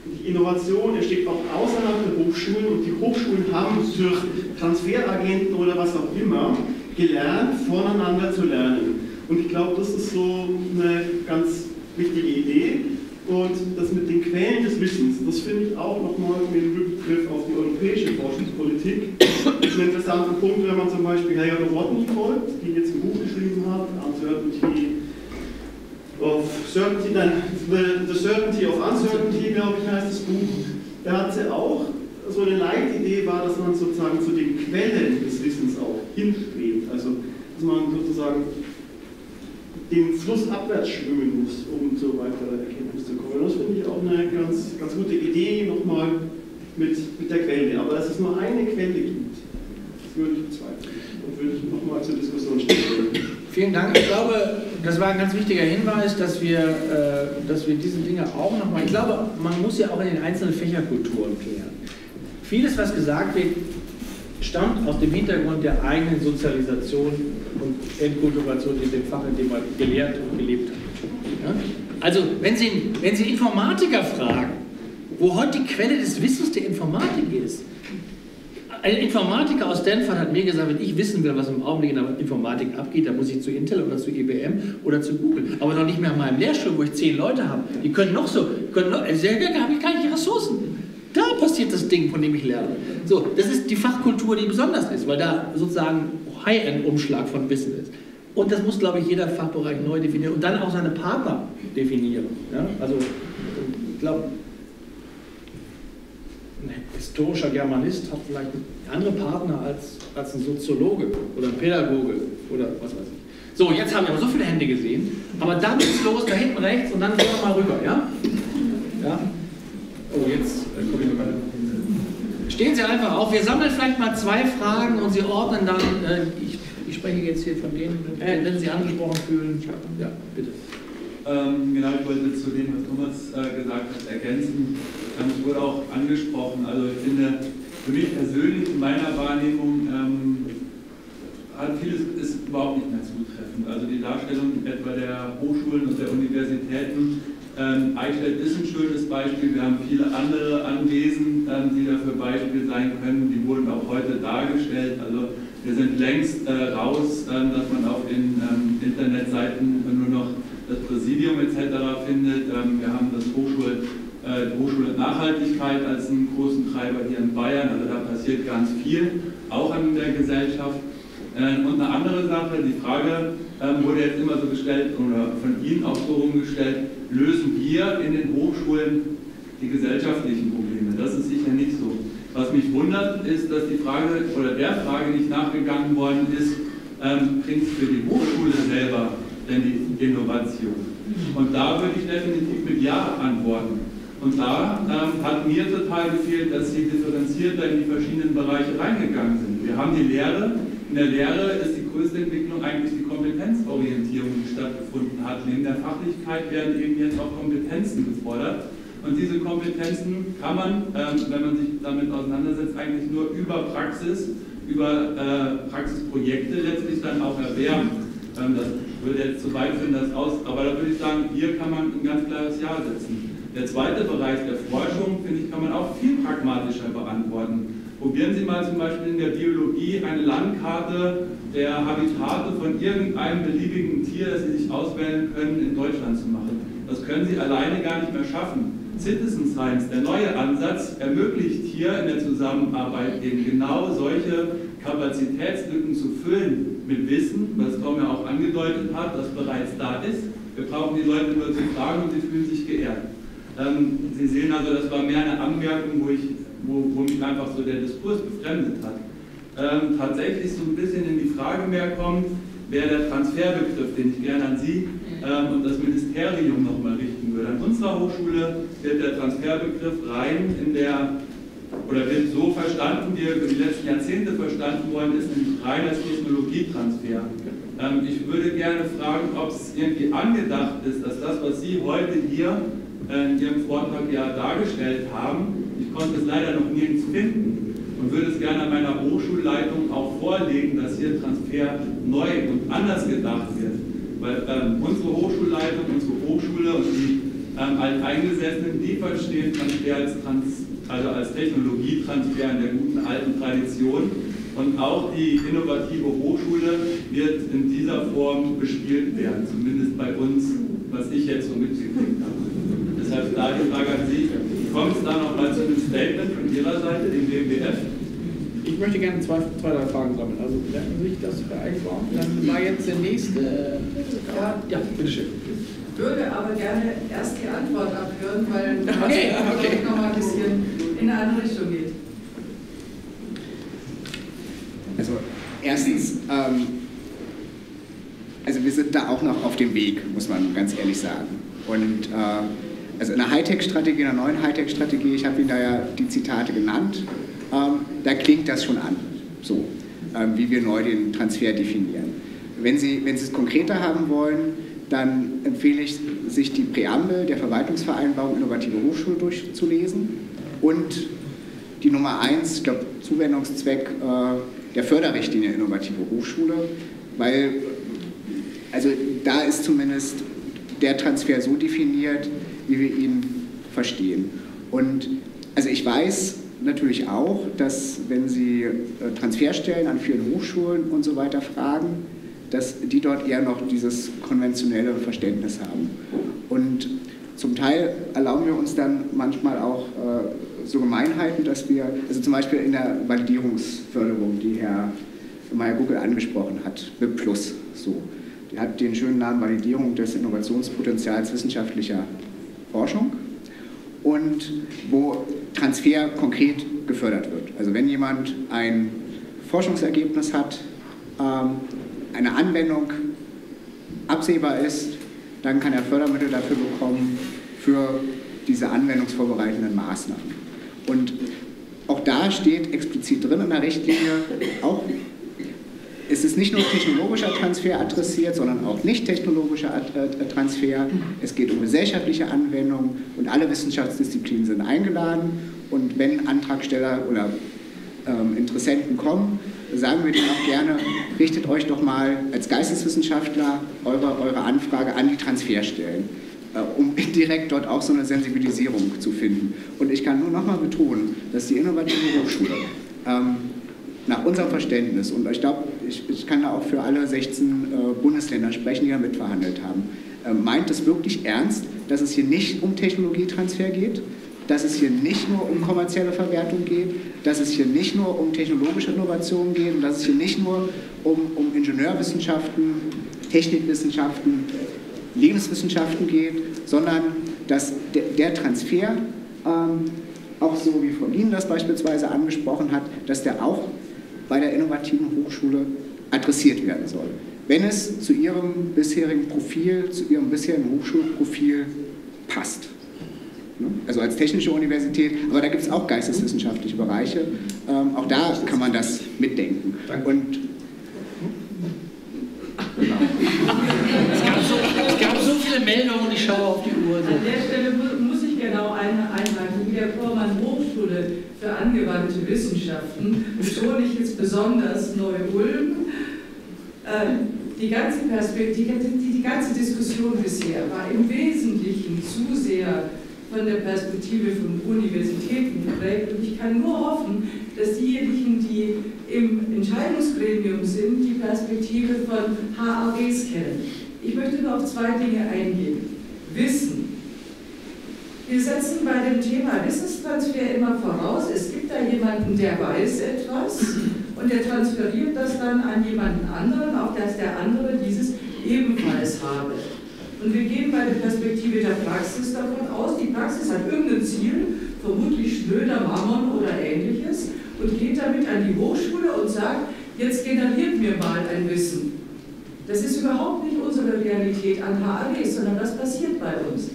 Die Innovation entsteht auch außerhalb der Hochschulen und die Hochschulen haben durch Transferagenten oder was auch immer gelernt, voneinander zu lernen. Und ich glaube, das ist so eine ganz wichtige Idee. Und das mit den Quellen des Wissens, das finde ich auch nochmal mit dem Rückgriff auf die europäische Forschungspolitik einen interessanten Punkt, wenn man zum Beispiel Helga Rodney folgt, die jetzt ein Buch geschrieben hat, Uncertainty of Certainty, nein, the, Certainty of Uncertainty, glaube ich, heißt das Buch. Da hat sie auch so eine Leitidee war, dass man sozusagen zu den Quellen des Wissens auch hinstrebt. Also, dass man sozusagen den Fluss abwärts schwimmen muss, um zu weiterer Erkenntnis kommen. Das finde ich auch eine ganz, ganz gute Idee nochmal mit, mit der Quelle. Aber dass es nur eine Quelle gibt, das würde ich bezweifeln und würde ich nochmal zur Diskussion stellen. Vielen Dank. Ich glaube, das war ein ganz wichtiger Hinweis, dass wir, äh, dass wir diese Dinge auch nochmal, ich glaube, man muss ja auch in den einzelnen Fächerkulturen klären. Vieles, was gesagt wird, stammt aus dem Hintergrund der eigenen Sozialisation und Entkulturation in dem Fach, in dem man gelehrt und gelebt hat. Ja? Also, wenn Sie, wenn Sie Informatiker fragen, wo heute die Quelle des Wissens der Informatik ist, ein Informatiker aus Stanford hat mir gesagt, wenn ich wissen will, was im Augenblick in der Informatik abgeht, dann muss ich zu Intel oder zu IBM oder zu Google. Aber noch nicht mehr in meinem Lehrstuhl, wo ich zehn Leute habe. Die können noch so, können noch, da habe ich gar nicht die Ressourcen. Da passiert das Ding, von dem ich lerne. So, das ist die Fachkultur, die besonders ist, weil da sozusagen High-End-Umschlag von Wissen ist. Und das muss, glaube ich, jeder Fachbereich neu definieren und dann auch seine Partner definieren. Ja? Also, ich glaube, ein historischer Germanist hat vielleicht andere Partner als, als ein Soziologe oder ein Pädagoge oder was weiß ich. So, jetzt haben wir aber so viele Hände gesehen, aber dann geht's los, da hinten rechts und dann gehen wir mal rüber, ja? Ja? Oh, jetzt äh, komme ich mal. Stehen Sie einfach auf. Wir sammeln vielleicht mal zwei Fragen und Sie ordnen dann. Äh, ich, spreche jetzt hier von denen, äh, wenn Sie angesprochen fühlen. Ja, bitte. Ähm, genau, ich wollte zu dem, was Thomas äh, gesagt hat, ergänzen. Ähm, es wurde auch angesprochen. Also ich finde, für mich persönlich in meiner Wahrnehmung ähm, hat vieles ist überhaupt nicht mehr zutreffend. Also die Darstellung etwa der Hochschulen und der Universitäten ähm, Eichstätt ist ein schönes Beispiel. Wir haben viele andere Anwesen, ähm, die dafür Beispiel sein können. Die wurden auch heute dargestellt. Also wir sind längst äh, raus, ähm, dass man auf den ähm, Internetseiten nur noch das Präsidium etc. findet. Ähm, wir haben das Hochschul, äh, Hochschule Nachhaltigkeit als einen großen Treiber hier in Bayern. Also da passiert ganz viel, auch an der Gesellschaft. Ähm, und eine andere Sache, die Frage ähm, wurde jetzt immer so gestellt oder von Ihnen auch so rumgestellt, lösen wir in den Hochschulen die gesellschaftlichen Probleme? Das ist sicher nicht so. Was mich wundert, ist, dass die Frage oder der Frage nicht nachgegangen worden ist, ähm, bringt es für die Hochschule selber denn die Innovation? Und da würde ich definitiv mit Ja antworten. Und da ähm, hat mir total gefehlt, dass sie differenzierter in die verschiedenen Bereiche reingegangen sind. Wir haben die Lehre. In der Lehre ist die größte Entwicklung eigentlich die Kompetenzorientierung, die stattgefunden hat. Neben der Fachlichkeit werden eben jetzt auch Kompetenzen gefordert. Und diese Kompetenzen kann man, ähm, wenn man sich damit auseinandersetzt, eigentlich nur über Praxis, über äh, Praxisprojekte letztlich dann auch erwerben. Ähm, das würde jetzt zu weit führen, das aus, aber da würde ich sagen, hier kann man ein ganz klares Ja setzen. Der zweite Bereich der Forschung, finde ich, kann man auch viel pragmatischer beantworten. Probieren Sie mal zum Beispiel in der Biologie eine Landkarte der Habitate von irgendeinem beliebigen Tier, das Sie sich auswählen können, in Deutschland zu machen. Das können Sie alleine gar nicht mehr schaffen. Citizen Science, der neue Ansatz, ermöglicht hier in der Zusammenarbeit eben genau solche Kapazitätslücken zu füllen mit Wissen, was Tom ja auch angedeutet hat, das bereits da ist. Wir brauchen die Leute nur zu fragen und sie fühlen sich geehrt. Ähm, sie sehen also, das war mehr eine Anmerkung, wo, ich, wo, wo mich einfach so der Diskurs befremdet hat. Ähm, tatsächlich so ein bisschen in die Frage mehr kommt, wäre der Transferbegriff, den ich gerne an Sie ähm, und das Ministerium nochmal richten würde. An unserer Hochschule wird der Transferbegriff rein in der, oder wird so verstanden, wie er über die letzten Jahrzehnte verstanden worden ist, nämlich rein als Technologietransfer. Ähm, ich würde gerne fragen, ob es irgendwie angedacht ist, dass das, was Sie heute hier äh, in Ihrem Vortrag ja dargestellt haben, ich konnte es leider noch nirgends finden, und würde es gerne meiner Hochschulleitung auch vorlegen, dass hier Transfer neu und anders gedacht wird. Weil ähm, unsere Hochschulleitung, unsere Hochschule und die ähm, Alteingesessenen, die verstehen Transfer als, Trans also als Technologietransfer in der guten alten Tradition. Und auch die innovative Hochschule wird in dieser Form bespielt werden, zumindest bei uns, was ich jetzt so mitgekriegt habe. Deshalb da die Frage an Sie, kommt es da nochmal zu einem Statement von Ihrer Seite, dem WWF? Ich möchte gerne zwei, zwei drei Fragen sammeln. Also merken Sie sich das vereinbaren. Dann war jetzt der nächste. Ja, ja bitteschön. Ich würde aber gerne erst die Antwort abhören, weil okay, okay. noch mal ein bisschen in eine andere Richtung geht. Also erstens, ähm, also wir sind da auch noch auf dem Weg, muss man ganz ehrlich sagen. Und äh, also in der Hightech-Strategie, in der neuen Hightech-Strategie, ich habe Ihnen da ja die Zitate genannt, ähm, da klingt das schon an, so ähm, wie wir neu den Transfer definieren. Wenn Sie, wenn Sie es konkreter haben wollen, dann empfehle ich, sich die Präambel der Verwaltungsvereinbarung Innovative Hochschule durchzulesen und die Nummer eins, ich glaube, Zuwendungszweck äh, der Förderrichtlinie Innovative Hochschule, weil also da ist zumindest der Transfer so definiert, wie wir ihn verstehen. Und also ich weiß natürlich auch, dass wenn Sie äh, Transferstellen an vielen Hochschulen und so weiter fragen, dass die dort eher noch dieses konventionelle Verständnis haben. Und zum Teil erlauben wir uns dann manchmal auch äh, so Gemeinheiten, dass wir, also zum Beispiel in der Validierungsförderung, die Herr Meyer-Google angesprochen hat, WIP Plus, so. Die hat den schönen Namen Validierung des Innovationspotenzials wissenschaftlicher Forschung und wo Transfer konkret gefördert wird. Also wenn jemand ein Forschungsergebnis hat, ähm, eine Anwendung absehbar ist, dann kann er Fördermittel dafür bekommen für diese anwendungsvorbereitenden Maßnahmen. Und auch da steht explizit drin in der Richtlinie, auch es ist nicht nur technologischer Transfer adressiert, sondern auch nicht technologischer äh, Transfer. Es geht um gesellschaftliche Anwendungen und alle Wissenschaftsdisziplinen sind eingeladen. Und wenn Antragsteller oder ähm, Interessenten kommen, sagen wir denen auch gerne, richtet euch doch mal als Geisteswissenschaftler eure, eure Anfrage an die Transferstellen, äh, um direkt dort auch so eine Sensibilisierung zu finden. Und ich kann nur noch mal betonen, dass die innovative Hochschule ähm, nach unserem Verständnis, und ich glaube, ich, ich, kann da auch für alle 16 äh, Bundesländer sprechen, die da mitverhandelt haben, äh, meint es wirklich ernst, dass es hier nicht um Technologietransfer geht, dass es hier nicht nur um kommerzielle Verwertung geht, dass es hier nicht nur um technologische Innovation geht und dass es hier nicht nur um, um Ingenieurwissenschaften, Technikwissenschaften, Lebenswissenschaften geht, sondern dass der, der Transfer, ähm, auch so wie Frau Ihnen das beispielsweise angesprochen hat, dass der auch bei der innovativen Hochschule adressiert werden soll. Wenn es zu Ihrem bisherigen Profil, zu Ihrem bisherigen Hochschulprofil passt. Ne? Also als technische Universität, aber da gibt es auch geisteswissenschaftliche Bereiche. Ähm, auch da kann man das mitdenken. Und es, gab so, es gab so viele Meldungen, ich schaue auf die Uhr. An der Stelle muss ich genau eine einhalten. Wie der Vormann Hochschule für angewandte Wissenschaften betone ich jetzt besonders Neu-Ulm. Äh, die ganze Perspektive, die, die ganze Diskussion bisher war im Wesentlichen zu sehr von der Perspektive von Universitäten geprägt. Und ich kann nur hoffen, dass diejenigen, die im Entscheidungsgremium sind, die Perspektive von HAWs kennen. Ich möchte nur auf zwei Dinge eingehen. Wissen. Wir setzen bei dem Thema Wissenstransfer immer voraus, es gibt da jemanden, der weiß etwas und der transferiert das dann an jemanden anderen, auf dass der andere dieses ebenfalls habe. Und wir gehen bei der Perspektive der Praxis davon aus, die Praxis hat irgendein Ziel, vermutlich Schnöder, Mammon oder ähnliches, und geht damit an die Hochschule und sagt, jetzt generiert mir mal ein Wissen. Das ist überhaupt nicht unsere Realität an HAGs, sondern das passiert bei uns.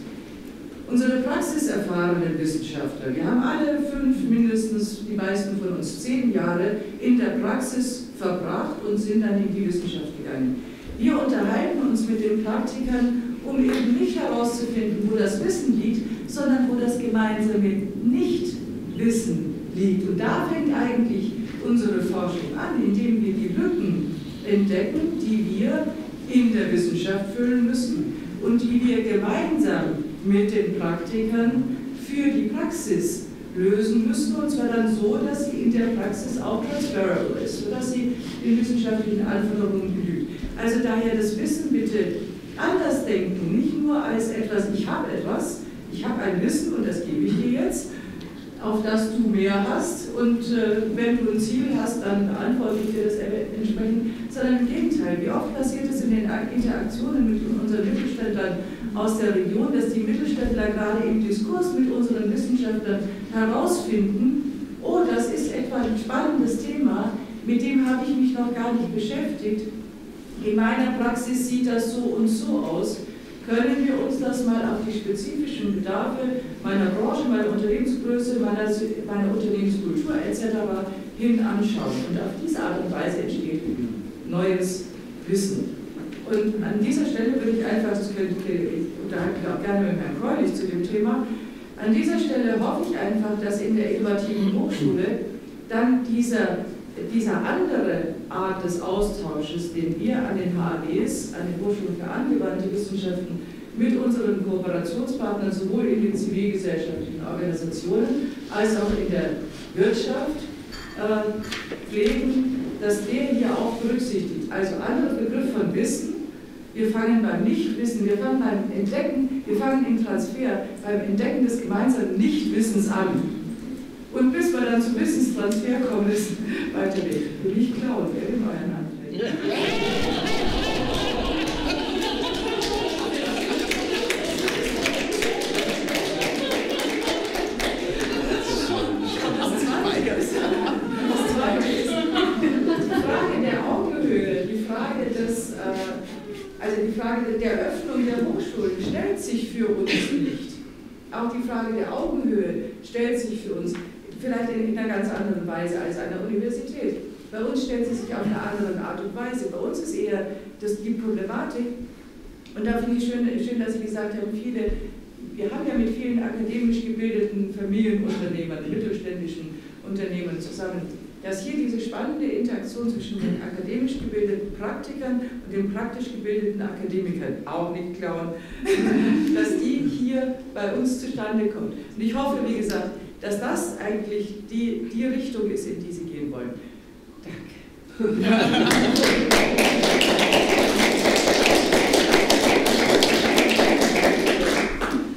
Unsere praxiserfahrenen Wissenschaftler, wir haben alle fünf, mindestens die meisten von uns zehn Jahre in der Praxis verbracht und sind dann in die Wissenschaft gegangen. Wir unterhalten uns mit den Praktikern um eben nicht herauszufinden, wo das Wissen liegt, sondern wo das gemeinsame Nichtwissen liegt. Und da fängt eigentlich unsere Forschung an, indem wir die Lücken entdecken, die wir in der Wissenschaft füllen müssen und die wir gemeinsam mit den Praktikern für die Praxis lösen müssen, und zwar dann so, dass sie in der Praxis auch transferable ist, sodass sie den wissenschaftlichen Anforderungen genügt. Also daher das Wissen bitte anders denken, nicht nur als etwas, ich habe etwas, ich habe ein Wissen und das gebe ich dir jetzt, auf das du mehr hast und äh, wenn du ein Ziel hast, dann beantworte ich dir das entsprechend, sondern im Gegenteil, wie oft passiert es in den Interaktionen mit unseren Mittelständlern aus der Region, dass die Mittelständler gerade im Diskurs mit unseren Wissenschaftlern herausfinden, oh, das ist etwa ein spannendes Thema, mit dem habe ich mich noch gar nicht beschäftigt, in meiner Praxis sieht das so und so aus. Können wir uns das mal auf die spezifischen Bedarfe meiner Branche, meiner Unternehmensgröße, meiner, meiner Unternehmenskultur etc. hin anschauen? Und auf diese Art und Weise entsteht neues Wissen. Und an dieser Stelle würde ich einfach, das ich unterhalte auch gerne mit Herrn Keulich zu dem Thema, An dieser Stelle hoffe ich einfach, dass in der innovativen Hochschule dann dieser, dieser andere Art des Austausches, den wir an den HAWs, an den Hochschulen für angewandte Wissenschaften, mit unseren Kooperationspartnern sowohl in den zivilgesellschaftlichen Organisationen als auch in der Wirtschaft äh, pflegen, dass der hier auch berücksichtigt. Also anderer Begriff von Wissen. Wir fangen beim Nichtwissen, wir fangen beim Entdecken, wir fangen im Transfer, beim Entdecken des gemeinsamen Nichtwissens an. Und bis wir dann zum Wissenstransfer kommen, ist weiter Weg. Nicht klauen, wer in euren Anträgen. Also die Frage der Öffnung der Hochschulen stellt sich für uns nicht. Auch die Frage der Augenhöhe stellt sich für uns vielleicht in einer ganz anderen Weise als an der Universität. Bei uns stellt sie sich auf eine andere Art und Weise. Bei uns ist eher das, die Problematik, und da finde ich schön, schön, dass Sie gesagt haben, viele, wir haben ja mit vielen akademisch gebildeten Familienunternehmern, mittelständischen Unternehmen zusammen dass hier diese spannende Interaktion zwischen den akademisch gebildeten Praktikern und den praktisch gebildeten Akademikern, auch nicht klauen, dass die hier bei uns zustande kommt. Und ich hoffe, wie gesagt, dass das eigentlich die, die Richtung ist, in die Sie gehen wollen. Danke.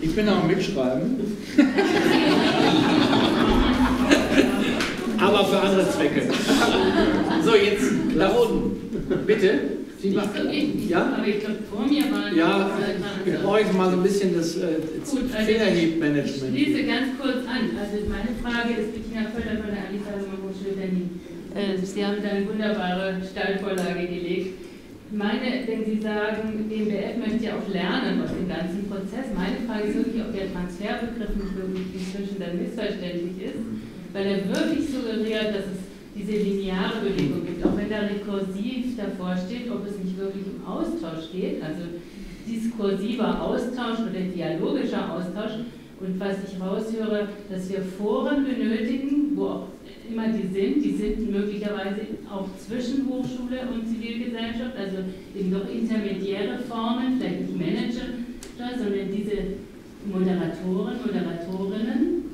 Ich bin auch Mitschreiben. aber für andere Zwecke. So, jetzt da unten. Bitte. Sie so wichtig, ja? aber ich glaube, vor mir war Ja, ich brauche jetzt mal so ein bisschen das äh, also Federheb-Management. Ich schließe ganz kurz an. Also meine Frage ist Bettina Völler von der Alisa Hochschule Berlin. Äh, Sie haben da eine wunderbare Stallvorlage gelegt. Meine, wenn Sie sagen, BMBF möchte ja auch lernen aus dem ganzen Prozess, meine Frage ist wirklich, ob der Transferbegriff nicht wirklich inzwischen dann missverständlich ist weil er wirklich suggeriert, dass es diese lineare Bewegung gibt, auch wenn da rekursiv davor steht, ob es nicht wirklich um Austausch geht, also diskursiver Austausch oder dialogischer Austausch. Und was ich raushöre, dass wir Foren benötigen, wo auch immer die sind, die sind möglicherweise auch zwischen Hochschule und Zivilgesellschaft, also eben doch intermediäre Formen, vielleicht nicht Manager, sondern diese Moderatoren, Moderatorinnen,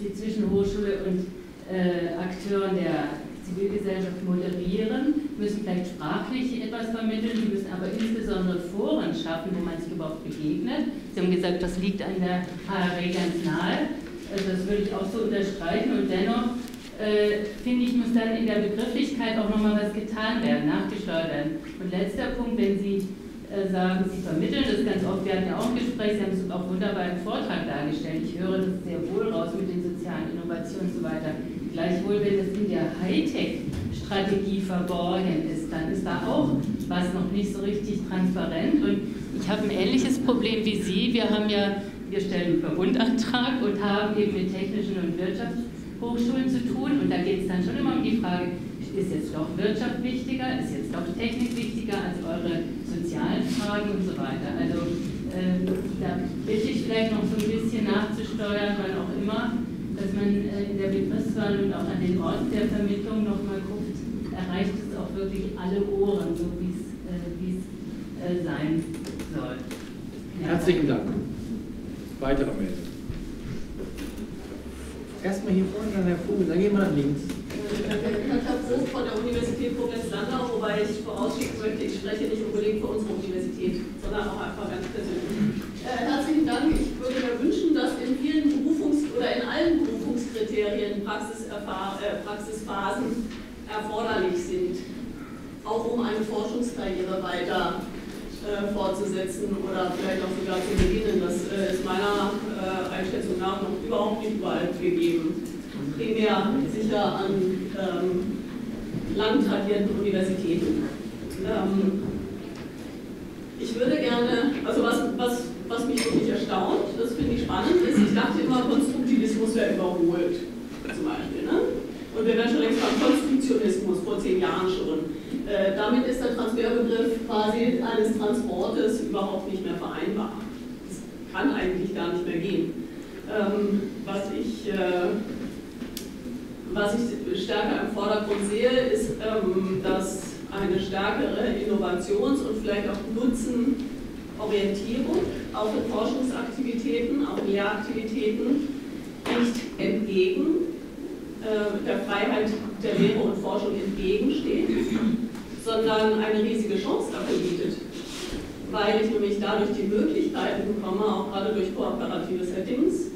die zwischen Hochschule und äh, Akteuren der Zivilgesellschaft moderieren, müssen vielleicht sprachlich etwas vermitteln, die müssen aber insbesondere Foren schaffen, wo man sich überhaupt begegnet. Sie haben gesagt, das liegt an der HRW ganz nahe. Also das würde ich auch so unterstreichen und dennoch äh, finde ich, muss dann in der Begrifflichkeit auch nochmal was getan werden, nachgesteuert werden. Und letzter Punkt, wenn Sie äh, sagen, Sie vermitteln das ganz oft. Wir hatten ja auch ein Gespräch, Sie haben es auch wunderbar im Vortrag dargestellt. Ich höre das sehr wohl raus mit den sozialen Innovationen und so weiter. Gleichwohl, wenn das in der Hightech-Strategie verborgen ist, dann ist da auch was noch nicht so richtig transparent. Und ich habe ein ähnliches Problem wie Sie. Wir haben ja, wir stellen einen Verbundantrag und haben eben mit technischen und Wirtschaftshochschulen zu tun. Und da geht es dann schon immer um die Frage, ist jetzt doch Wirtschaft wichtiger, ist jetzt doch Technik wichtiger als eure sozialen Fragen und so weiter. Also äh, da bitte ich vielleicht noch so ein bisschen nachzusteuern, weil auch immer, dass man äh, in der Begriffswahl und auch an den Orten der Vermittlung nochmal guckt, erreicht es auch wirklich alle Ohren, so wie es äh, äh, sein soll. Ja. Herzlichen Dank. Weitere Meldung. Erstmal hier vorne, dann Herr Vogel, dann gehen wir nach links. Herr Bruch von der Universität Koblenz-Landau, wobei ich vorausschicken möchte, ich spreche nicht unbedingt für unsere Universität, sondern auch einfach ganz persönlich. Äh, herzlichen Dank. Ich würde mir wünschen, dass in vielen Berufungs- oder in allen Äh, Praxisphasen erforderlich sind, auch um eine Forschungskarriere weiter äh, fortzusetzen oder vielleicht auch sogar zu beginnen. Das äh, ist meiner Einschätzung nach noch überhaupt nicht überall gegeben primär sicher an ähm, lang tradierten Universitäten. Ähm, ich würde gerne, also was, was, was mich wirklich erstaunt, das finde ich spannend, ist, ich dachte immer, Konstruktivismus wäre überholt, zum Beispiel. Ne? Und wir wären schon längst beim Konstruktionismus, vor zehn Jahren schon. Äh, damit ist der Transferbegriff quasi eines Transportes überhaupt nicht mehr vereinbar. Das kann eigentlich gar nicht mehr gehen. Ähm, was, ich, äh, was ich stärker im Vordergrund sehe, ist, ähm, dass eine stärkere Innovations- und vielleicht auch Nutzenorientierung auch in Forschungsaktivitäten, auch in Lehraktivitäten nicht entgegen der Freiheit der Lehre und Forschung entgegensteht, sondern eine riesige Chance dafür bietet. Weil ich nämlich dadurch die Möglichkeiten bekomme, auch gerade durch kooperative Settings,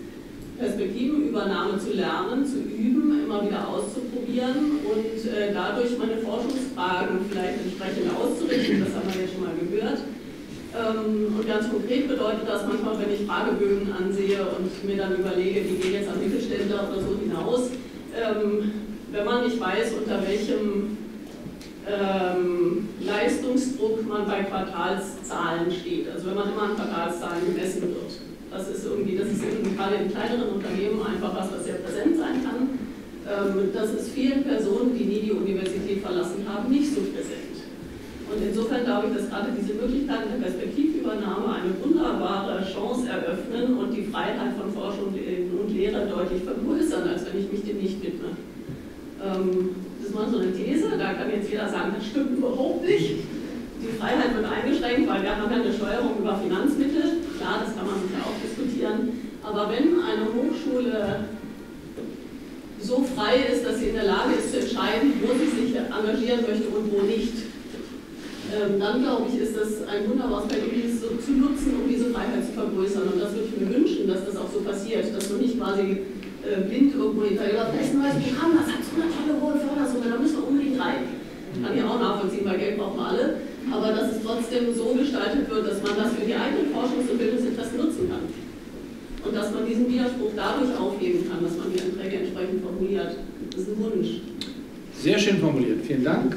Perspektivenübernahme zu lernen, zu üben, immer wieder auszuprobieren und äh, dadurch meine Forschungsfragen vielleicht entsprechend auszurichten. Das haben wir ja schon mal gehört. Ähm, und ganz konkret bedeutet das manchmal, wenn ich Fragebögen ansehe und mir dann überlege, die gehen jetzt an Mittelständler oder so hinaus, ähm, wenn man nicht weiß, unter welchem ähm, Leistungsdruck man bei Quartalszahlen steht, also wenn man immer an Quartalszahlen gemessen wird. Das ist irgendwie, das ist gerade in kleineren Unternehmen einfach was, was sehr präsent sein kann. Ähm, das ist vielen Personen, die nie die Universität verlassen haben, nicht so präsent. Und insofern glaube ich, dass gerade diese Möglichkeiten der Perspektivübernahme eine wunderbare Chance eröffnen und die Freiheit von Forschung und Lehre deutlich vergrößern, als wenn ich mich dem nicht widme. Ähm, das ist mal so eine These, da kann jetzt jeder sagen, das stimmt überhaupt nicht. Die Freiheit wird eingeschränkt, weil wir haben ja eine Steuerung über Finanzmittel. Klar, das kann man sicher auch diskutieren. Aber wenn eine Hochschule so frei ist, dass sie in der Lage ist zu entscheiden, wo sie sich engagieren möchte und wo nicht, ähm, dann glaube ich, ist das ein wunderbares so zu nutzen, um diese Freiheit zu vergrößern. Und das würde ich mir wünschen, dass das auch so passiert, dass man nicht quasi äh, blind irgendwo hinterher, da ist ein neues Programm, das hat so eine tolle hohe Fördersumme, da müssen wir unbedingt rein. Kann ich auch nachvollziehen, weil Geld brauchen wir alle. Aber dass es trotzdem so gestaltet wird, dass man das für die eigenen Forschungs- und Bildungsinteressen nutzen kann. Und dass man diesen Widerspruch dadurch aufheben kann, dass man die Anträge entsprechend formuliert. Das ist ein Wunsch. Sehr schön formuliert. Vielen Dank.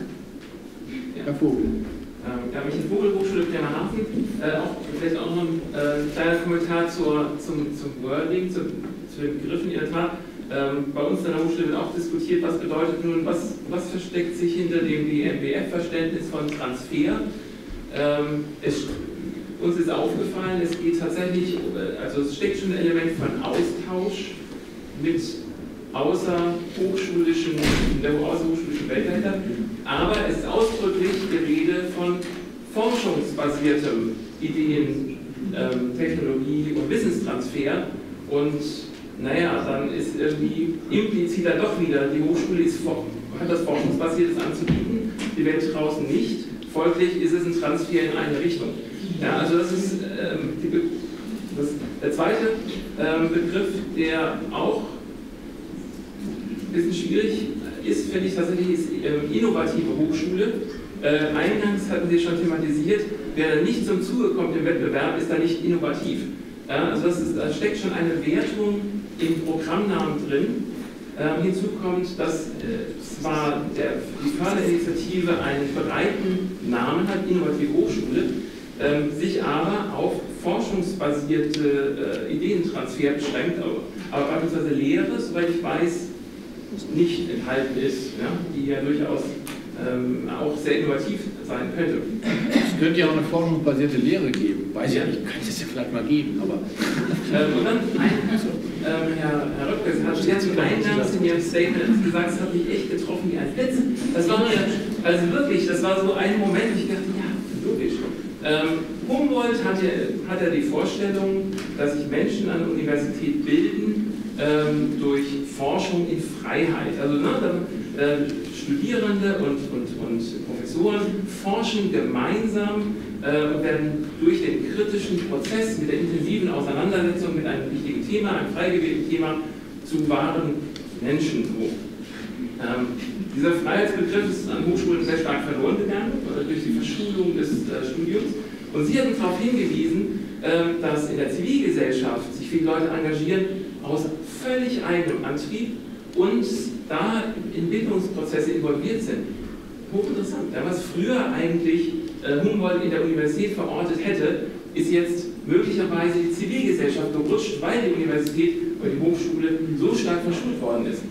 Herr Vogel. Ähm, ja, Michael Vogel, Hochschule Bremerhaven. Äh, auch, vielleicht auch noch ein äh, kleiner Kommentar zur, zum, zum Wording, zu, zu den Begriffen in der Tat. Ähm, bei uns in der Hochschule wird auch diskutiert, was bedeutet nun, was, was versteckt sich hinter dem BMBF-Verständnis von Transfer. Ähm, es, uns ist aufgefallen, es geht tatsächlich, also es steckt schon ein Element von Austausch mit außerhochschulischen, der außerhochschulischen Welt dahinter, aber es ist ausdrücklich die Rede von forschungsbasiertem Ideen, ähm, Technologie und Wissenstransfer und naja, dann ist irgendwie implizit dann doch wieder, die Hochschule ist, hat das Forschungsbasiertes anzubieten, die Welt draußen nicht, folglich ist es ein Transfer in eine Richtung. Ja, also das ist ähm, die, das, der zweite ähm, Begriff, der auch ein bisschen schwierig ist, finde ich tatsächlich, ist äh, innovative Hochschule. Äh, eingangs hatten Sie schon thematisiert, wer nicht zum Zuge kommt im Wettbewerb, ist da nicht innovativ. Ja, also das ist, da steckt schon eine Wertung im Programmnamen drin. Ähm, hinzu kommt, dass äh, zwar der, die Förderinitiative einen breiten Namen hat, Innovative Hochschule, ähm, sich aber auf forschungsbasierte äh, Ideentransfer beschränkt, aber, aber beispielsweise Lehre, soweit ich weiß, nicht enthalten ist, ja, die ja durchaus ähm, auch sehr innovativ sein könnte. Es könnte ja auch eine forschungsbasierte Lehre geben. Weiß ja. ich nicht, könnte es ja vielleicht mal geben, aber. ähm, und dann ein, ähm, Herr, Herr Röpke, Sie hatten jetzt eingangs in Ihrem Statement gesagt, es hat mich echt getroffen wie ein Blitz. Das war mir, also wirklich, das war so ein Moment, ich dachte, ja, logisch. Ähm, Humboldt hat hat ja die Vorstellung, dass sich Menschen an der Universität bilden, ähm, durch Forschung in Freiheit. Also ne, dann, äh, Studierende und, und, und Professoren forschen gemeinsam äh, und werden durch den kritischen Prozess mit der intensiven Auseinandersetzung mit einem wichtigen Thema, einem frei gewählten Thema, zu wahren Menschen. Ähm, dieser Freiheitsbegriff ist an Hochschulen sehr stark verloren gegangen äh, durch die Verschulung des äh, Studiums. Und Sie haben darauf hingewiesen, äh, dass in der Zivilgesellschaft sich viele Leute engagieren aus völlig eigenem Antrieb und da in Bildungsprozesse involviert sind. Hochinteressant. Ja, was früher eigentlich äh, Humboldt in der Universität verortet hätte, ist jetzt möglicherweise die Zivilgesellschaft gerutscht, weil die Universität oder die Hochschule so stark verschult worden ist.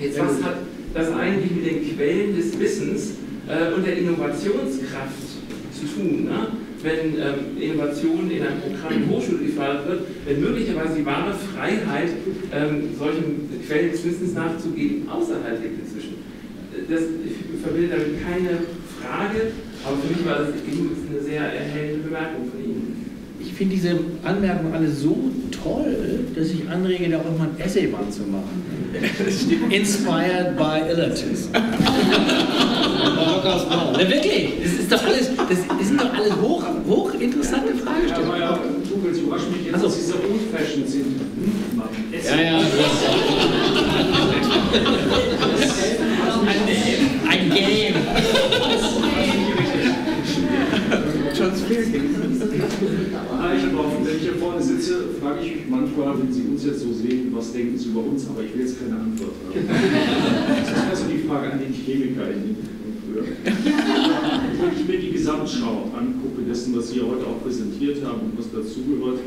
Jetzt, was hat das eigentlich mit den Quellen des Wissens äh, und der Innovationskraft zu zu tun. Ne? Wenn ähm, Innovation in einem Programm in Hochschule gefördert wird, wenn möglicherweise die wahre Freiheit, ähm, solchen Quellen des Wissens nachzugeben, außerhalb liegt inzwischen. Das, ich verwende damit keine Frage, aber für mich war das eine sehr erhellende Bemerkung von Ihnen. Ich finde diese Anmerkungen alle so toll, dass ich anrege, da auch mal ein Essayband zu machen. Inspired by Illitis. Na, wirklich, das ist doch alles, das sind doch alles hoch, hoch interessante Fragestellungen. Ja, aber ja, du willst überraschen mich jetzt, Also. dass diese Old-Fashioned sind. Hm, machen. Ja, ja, ein Game. Nein, aber wenn ich hier vorne sitze, frage ich mich manchmal, wenn Sie uns jetzt so sehen, was denken Sie über uns, aber ich will jetzt keine Antwort haben. Das ist also die Frage an den Chemiker in früher. Wenn ich mir die Gesamtschau angucke, dessen, was Sie heute auch präsentiert haben und was dazugehört,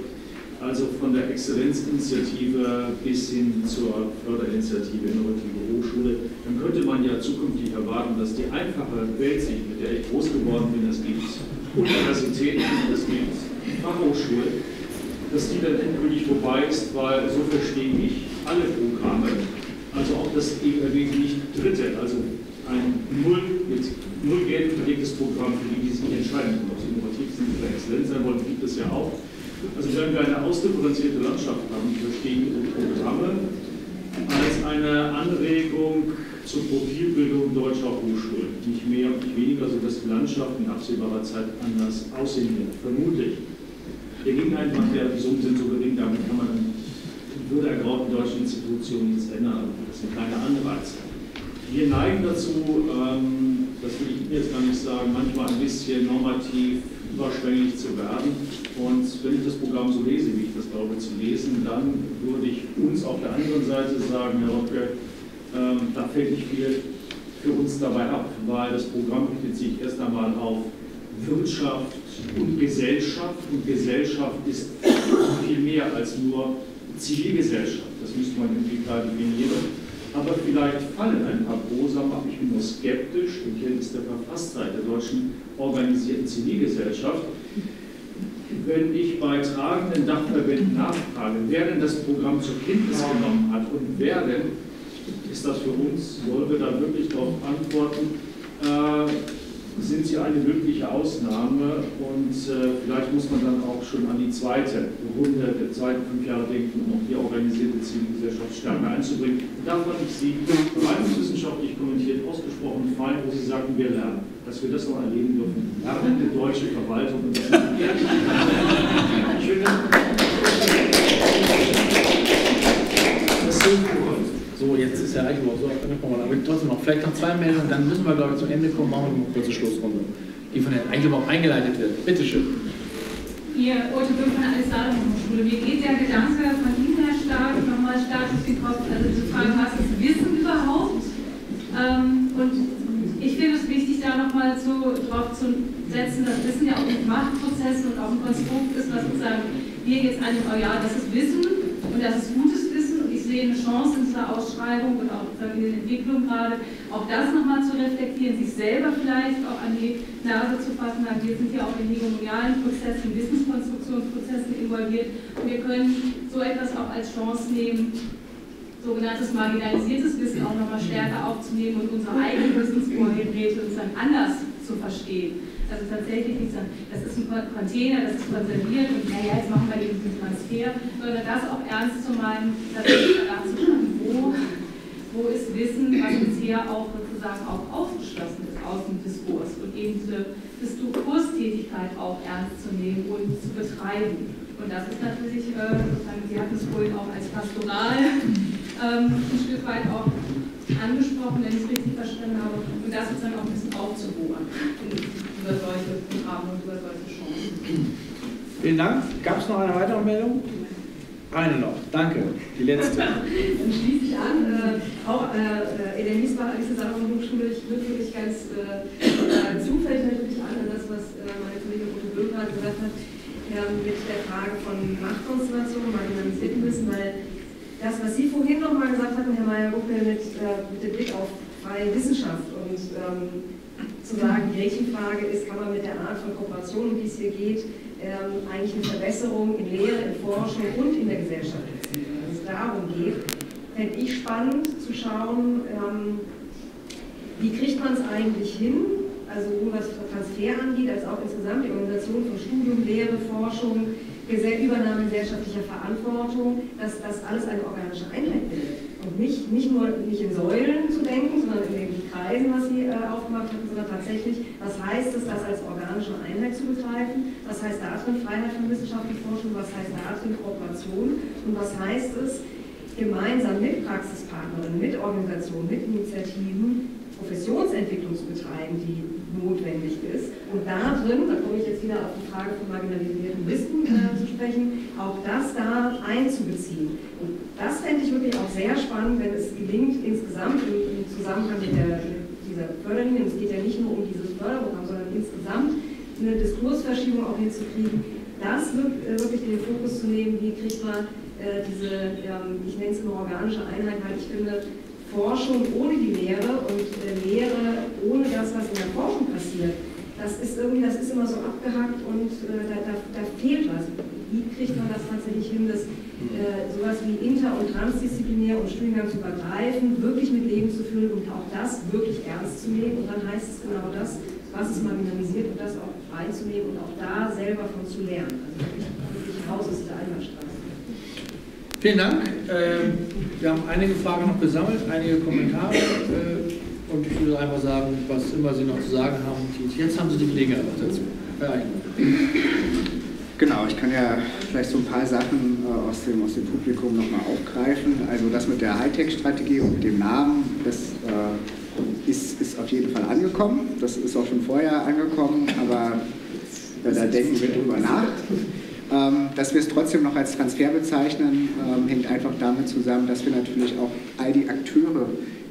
also von der Exzellenzinitiative bis hin zur Förderinitiative Innovative Hochschule, dann könnte man ja zukünftig erwarten, dass die einfache Weltsicht, mit der ich groß geworden bin, es gibt Universitäten, es gibt Fachhochschulen, dass die dann endgültig vorbei ist, weil so verstehe ich alle Programme, also auch das ERW nicht dritte, also ein null mit null Geld belegtes Programm für die, die sich entscheiden, ob sie innovativ sind oder exzellent sein wollen, gibt es ja auch. Also wenn wir eine ausdifferenzierte Landschaft haben, verstehen Ihre Programme als eine Anregung zur Profilbildung deutscher Hochschulen. Nicht mehr und nicht weniger, sodass die Landschaft in absehbarer Zeit anders aussehen wird, vermutlich. Der Gegeneinwand, der die Summen sind so gering, damit kann man würde ergrauten deutschen Institutionen nichts ändern. Das sind keine Anreize. Wir neigen dazu, ähm, das will ich Ihnen jetzt gar nicht sagen, manchmal ein bisschen normativ überschwänglich zu werden. Und wenn ich das Programm so lese, wie ich das glaube zu lesen, dann würde ich uns auf der anderen Seite sagen, Herr Rocke, ähm, da fällt nicht viel für uns dabei ab, weil das Programm richtet sich erst einmal auf Wirtschaft und Gesellschaft. Und Gesellschaft ist viel mehr als nur Zivilgesellschaft. Das müsste man irgendwie klar definieren. Aber vielleicht fallen ein paar Prosa, mache ich bin nur skeptisch in Kenntnis der Verfasstheit der deutschen organisierten Zivilgesellschaft. Wenn ich bei tragenden Dachverbänden nachfrage, wer denn das Programm zur Kenntnis genommen hat und wer denn, ist das für uns, wollen wir da wirklich darauf antworten, äh, sind sie eine glückliche Ausnahme und äh, vielleicht muss man dann auch schon an die zweite Runde der zweiten fünf Jahre denken, um auch die organisierte Zivilgesellschaft stärker einzubringen. Da fand ich Sie verwaltungswissenschaftlich kommentiert ausgesprochen fein, wo Sie sagten, wir lernen, dass wir das noch erleben dürfen. Lernende deutsche Verwaltung. Und das ich so, jetzt ist ja eigentlich überhaupt so, dann kommen wir aber trotzdem noch, vielleicht noch zwei Meldungen, dann müssen wir, glaube ich, zum Ende kommen, machen wir eine kurze Schlussrunde, die von Herrn Eichelbaum eingeleitet wird. Bitte schön. Ihr Otto Böhm von der Alice-Salomon-Hochschule. Mir geht der Gedanke von Ihnen, Herr Stark, nochmal stark durch den Kopf. Also diese Frage, was ist Wissen überhaupt? Ähm, und ich finde es wichtig, da nochmal zu, drauf zu setzen, dass Wissen ja auch ein Machtprozess und auch ein Konstrukt ist, was sozusagen wir jetzt annehmen, oh ja, das ist Wissen und das ist gutes Eine Chance in dieser Ausschreibung und auch in der Entwicklung gerade, auch das nochmal zu reflektieren, sich selber vielleicht auch an die Nase zu fassen. Wir sind ja auch in hegemonialen Prozessen, Wissenskonstruktionsprozessen involviert wir können so etwas auch als Chance nehmen, sogenanntes marginalisiertes Wissen auch nochmal stärker aufzunehmen und unsere eigenen Wissensvorräte sozusagen anders zu verstehen. Also tatsächlich nicht sagen, das ist ein Container, das ist konserviert und naja, jetzt machen wir eben den Transfer, sondern das auch ernst zu meinen, tatsächlich wo, wo ist Wissen, was bisher auch sozusagen auch ausgeschlossen ist aus dem Diskurs und eben diese Diskurstätigkeit auch ernst zu nehmen und zu betreiben. Und das ist natürlich, äh, Sie hatten es vorhin auch als Pastoral ähm, ein Stück weit auch angesprochen, wenn ich es richtig verstanden habe, und das sozusagen auch ein bisschen aufzubohren über solche Programme und über solche Chancen. Vielen Dank. Gab es noch eine weitere Meldung? Eine noch. Danke. Die letzte. Dann schließe ich an, äh, auch äh, Miesbach, Alice Salomon Hochschule, ich würde wirklich ganz äh, äh, zufällig natürlich an, an das, was äh, meine Kollegin Ute Böhm gerade gesagt hat, ähm, mit der Frage von Machtkonstellation, marginalisierten Wissen, weil das, was Sie vorhin nochmal gesagt hatten, Herr Mayer-Ruppel, mit, äh, mit dem Blick auf freie Wissenschaft und ähm, zu sagen, die Gretchenfrage ist, kann man mit der Art von Kooperation, um die es hier geht, ähm, eigentlich eine Verbesserung in Lehre, in Forschung und in der Gesellschaft erzielen. Wenn es darum geht, fände ich spannend zu schauen, ähm, wie kriegt man es eigentlich hin, also sowohl was Transfer angeht, als auch insgesamt die Organisation von Studium, Lehre, Forschung, Übernahme gesellschaftlicher Verantwortung, dass das alles eine organische Einheit bildet. Und nicht, nicht nur nicht in Säulen zu denken, sondern in den Kreisen, was Sie äh, aufgemacht hatten, sondern tatsächlich, was heißt es, das als organische Einheit zu begreifen? Was heißt darin Freiheit von wissenschaftlicher Forschung? Was heißt darin Kooperation? Und was heißt es, gemeinsam mit Praxispartnern, mit Organisationen, mit Initiativen Professionsentwicklung zu betreiben, die notwendig ist. Und da drin, da komme ich jetzt wieder auf die Frage von marginalisiertem Wissen äh, zu sprechen, auch das da einzubeziehen. Und das fände ich wirklich auch sehr spannend, wenn es gelingt, insgesamt im, im Zusammenhang mit, der, dieser Förderlinie, es geht ja nicht nur um dieses Förderprogramm, sondern insgesamt eine Diskursverschiebung auch hinzukriegen, das äh, wirklich den Fokus zu nehmen, wie kriegt man äh, diese, ähm, ich nenne es eine organische Einheit, weil ich finde, Forschung ohne die Lehre und äh, Lehre ohne das, was in der Forschung passiert, das ist irgendwie, das ist immer so abgehackt und äh, da, da, da, fehlt was. Wie kriegt man das tatsächlich hin, das äh, sowas wie inter- und transdisziplinär und Studiengang zu übergreifen, wirklich mit Leben zu füllen und auch das wirklich ernst zu nehmen und dann heißt es genau das, was ist marginalisiert und das auch freizunehmen und auch da selber von zu lernen. Also wirklich, wirklich raus aus der Einbahnstraße. Vielen Dank. Ähm, wir haben einige Fragen noch gesammelt, einige Kommentare. Äh, und ich würde einfach sagen, was immer Sie noch zu sagen haben, jetzt haben Sie die Gelegenheit dazu. Herr Genau, ich kann ja vielleicht so ein paar Sachen äh, aus, dem, aus dem Publikum nochmal aufgreifen. Also das mit der Hightech-Strategie und mit dem Namen, das äh, ist, ist auf jeden Fall angekommen. Das ist auch schon vorher angekommen, aber äh, da denken wir drüber nach. Ähm, dass wir es trotzdem noch als Transfer bezeichnen, ähm, hängt einfach damit zusammen, dass wir natürlich auch all die Akteure,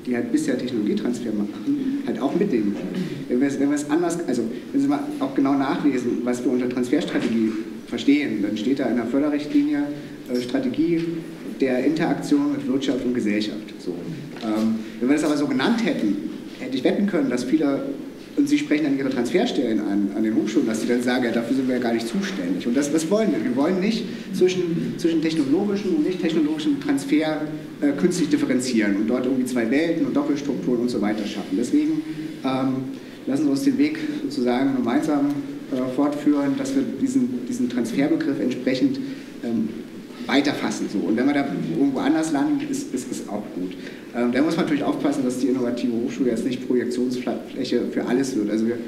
die halt bisher Technologietransfer machen, halt auch mitnehmen wollen. Wenn wir, es, wenn wir es anders, also wenn Sie mal auch genau nachlesen, was wir unter Transferstrategie verstehen, dann steht da in der Förderrichtlinie äh, Strategie der Interaktion mit Wirtschaft und Gesellschaft. So. Ähm, wenn wir das aber so genannt hätten, hätte ich wetten können, dass viele und Sie sprechen dann Ihre Transferstellen an, an den Hochschulen, dass Sie dann sagen, ja, dafür sind wir ja gar nicht zuständig. Und das, das wollen wir. Wir wollen nicht zwischen, zwischen technologischen und nicht technologischen Transfer äh, künstlich differenzieren und dort irgendwie zwei Welten und Doppelstrukturen und so weiter schaffen. Deswegen ähm, lassen Sie uns den Weg sozusagen gemeinsam äh, fortführen, dass wir diesen, diesen Transferbegriff entsprechend ähm, weiterfassen. So. Und wenn wir da irgendwo anders landen, ist es auch gut. Ähm, da muss man natürlich aufpassen, dass die innovative Hochschule jetzt nicht Projektionsfläche für alles wird. Also wir,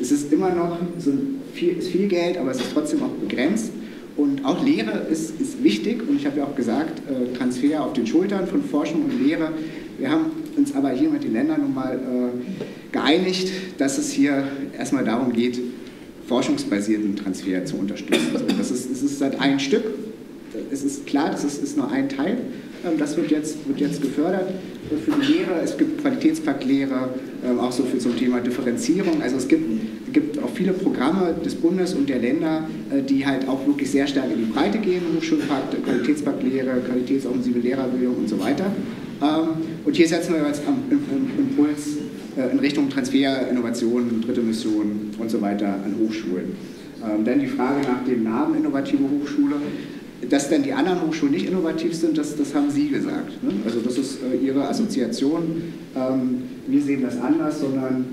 es ist immer noch so viel, ist viel Geld, aber es ist trotzdem auch begrenzt. Und auch Lehre ist, ist wichtig und ich habe ja auch gesagt, äh, Transfer auf den Schultern von Forschung und Lehre. Wir haben uns aber hier mit den Ländern nun mal äh, geeinigt, dass es hier erstmal darum geht, forschungsbasierten Transfer zu unterstützen. Also das ist, es ist halt ein Stück, es ist klar, das ist, ist nur ein Teil, das wird jetzt, wird jetzt gefördert für die Lehre. Es gibt Qualitätspakt-Lehre, ähm, auch so für zum Thema Differenzierung. Also es gibt, gibt auch viele Programme des Bundes und der Länder, äh, die halt auch wirklich sehr stark in die Breite gehen. Hochschulpakt, Qualitätspakt-Lehre, qualitätsoffensive Lehrerbildung und so weiter. Ähm, und hier setzen wir jetzt am Impuls äh, in Richtung Transfer, Innovation, dritte Mission und so weiter an Hochschulen. Dann die Frage nach dem Namen Innovative Hochschule. Dass dann die anderen Hochschulen nicht innovativ sind, das, das haben Sie gesagt. Ne? Also das ist äh, Ihre Assoziation. Ähm, wir sehen das anders, sondern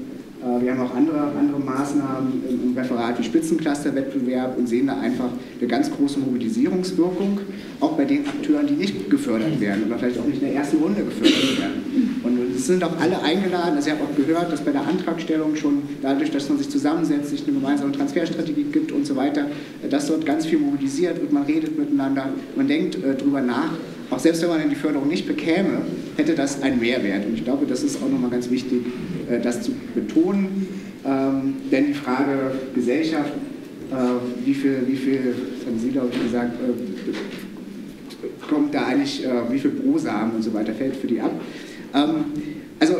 äh, wir haben auch andere, andere Maßnahmen im, im Referat wie Spitzencluster-Wettbewerb und sehen da einfach eine ganz große Mobilisierungswirkung, auch bei den Akteuren, die nicht gefördert werden oder vielleicht auch nicht in der ersten Runde gefördert werden. Es sind auch alle eingeladen. Also ich habe auch gehört, dass bei der Antragstellung schon dadurch, dass man sich zusammensetzt, sich eine gemeinsame Transferstrategie gibt und so weiter, dass dort ganz viel mobilisiert wird, man redet miteinander, man denkt äh, darüber nach. Auch selbst wenn man die Förderung nicht bekäme, hätte das einen Mehrwert. Und ich glaube, das ist auch nochmal ganz wichtig, äh, das zu betonen. Ähm, denn die Frage Gesellschaft, äh, wie viel, wie viel, das haben Sie, glaube ich, gesagt, äh, kommt da eigentlich, äh, wie viel Brosamen und so weiter fällt für die ab. Ähm, also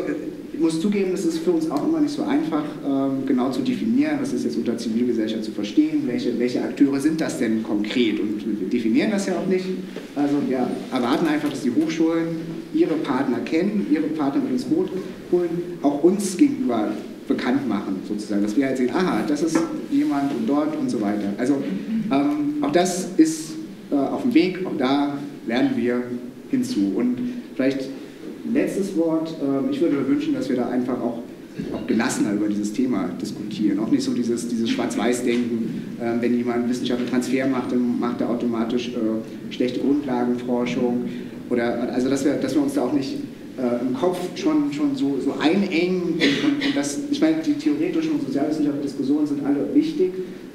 ich muss zugeben, es ist für uns auch immer nicht so einfach, ähm, genau zu definieren, was ist jetzt unter Zivilgesellschaft zu verstehen, welche, welche Akteure sind das denn konkret und wir definieren das ja auch nicht. Also wir erwarten einfach, dass die Hochschulen ihre Partner kennen, ihre Partner mit ins Boot holen, auch uns gegenüber bekannt machen, sozusagen. Dass wir halt sehen, aha, das ist jemand und dort und so weiter. Also ähm, auch das ist äh, auf dem Weg, auch da lernen wir hinzu. Und vielleicht letztes Wort, äh, ich würde mir wünschen, dass wir da einfach auch, auch gelassener über dieses Thema diskutieren. Auch nicht so dieses, dieses Schwarz-Weiß-Denken, äh, wenn jemand wissenschaftlichen Transfer macht, dann macht er automatisch äh, schlechte Grundlagenforschung. Oder, also dass wir, dass wir uns da auch nicht äh, im Kopf schon, schon so, so einengen. Und, und, und das, ich meine, die theoretischen und sozialwissenschaftlichen Diskussionen sind alle wichtig,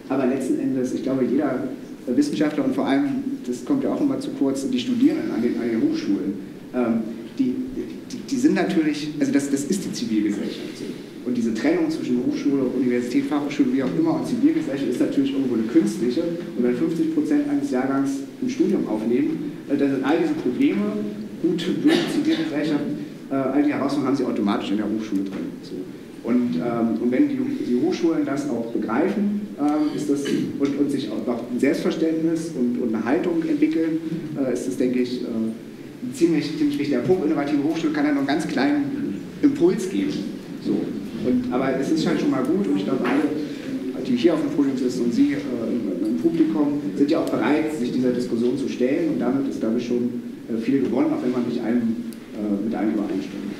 aber letzten Endes, ich glaube, jeder Wissenschaftler und vor allem, das kommt ja auch immer zu kurz, die Studierenden an den, an den Hochschulen, ähm, die, sind natürlich, also das, das ist die Zivilgesellschaft. Und diese Trennung zwischen Hochschule, Universität, Fachhochschule, wie auch immer, und Zivilgesellschaft ist natürlich irgendwo eine künstliche. Und wenn 50 Prozent eines Jahrgangs im Studium aufnehmen, äh, dann sind all diese Probleme, gute, böse Zivilgesellschaft, äh, all die Herausforderungen haben sie automatisch in der Hochschule drin. Und, ähm, und wenn die, die Hochschulen das auch begreifen ähm, ist das, und, und sich auch ein Selbstverständnis und, und eine Haltung entwickeln, äh, ist das, denke ich, ein ziemlich, ziemlich wichtiger Punkt. Innovative Hochschule kann ja nur einen ganz kleinen Impuls geben. So. Und, aber es ist halt schon mal gut und ich glaube, alle, die hier auf dem Podium sitzen und Sie äh, im, Publikum, sind ja auch bereit, sich dieser Diskussion zu stellen und damit ist, glaube ich, schon äh, viel gewonnen, auch wenn man nicht einem, äh, mit einem übereinstimmt.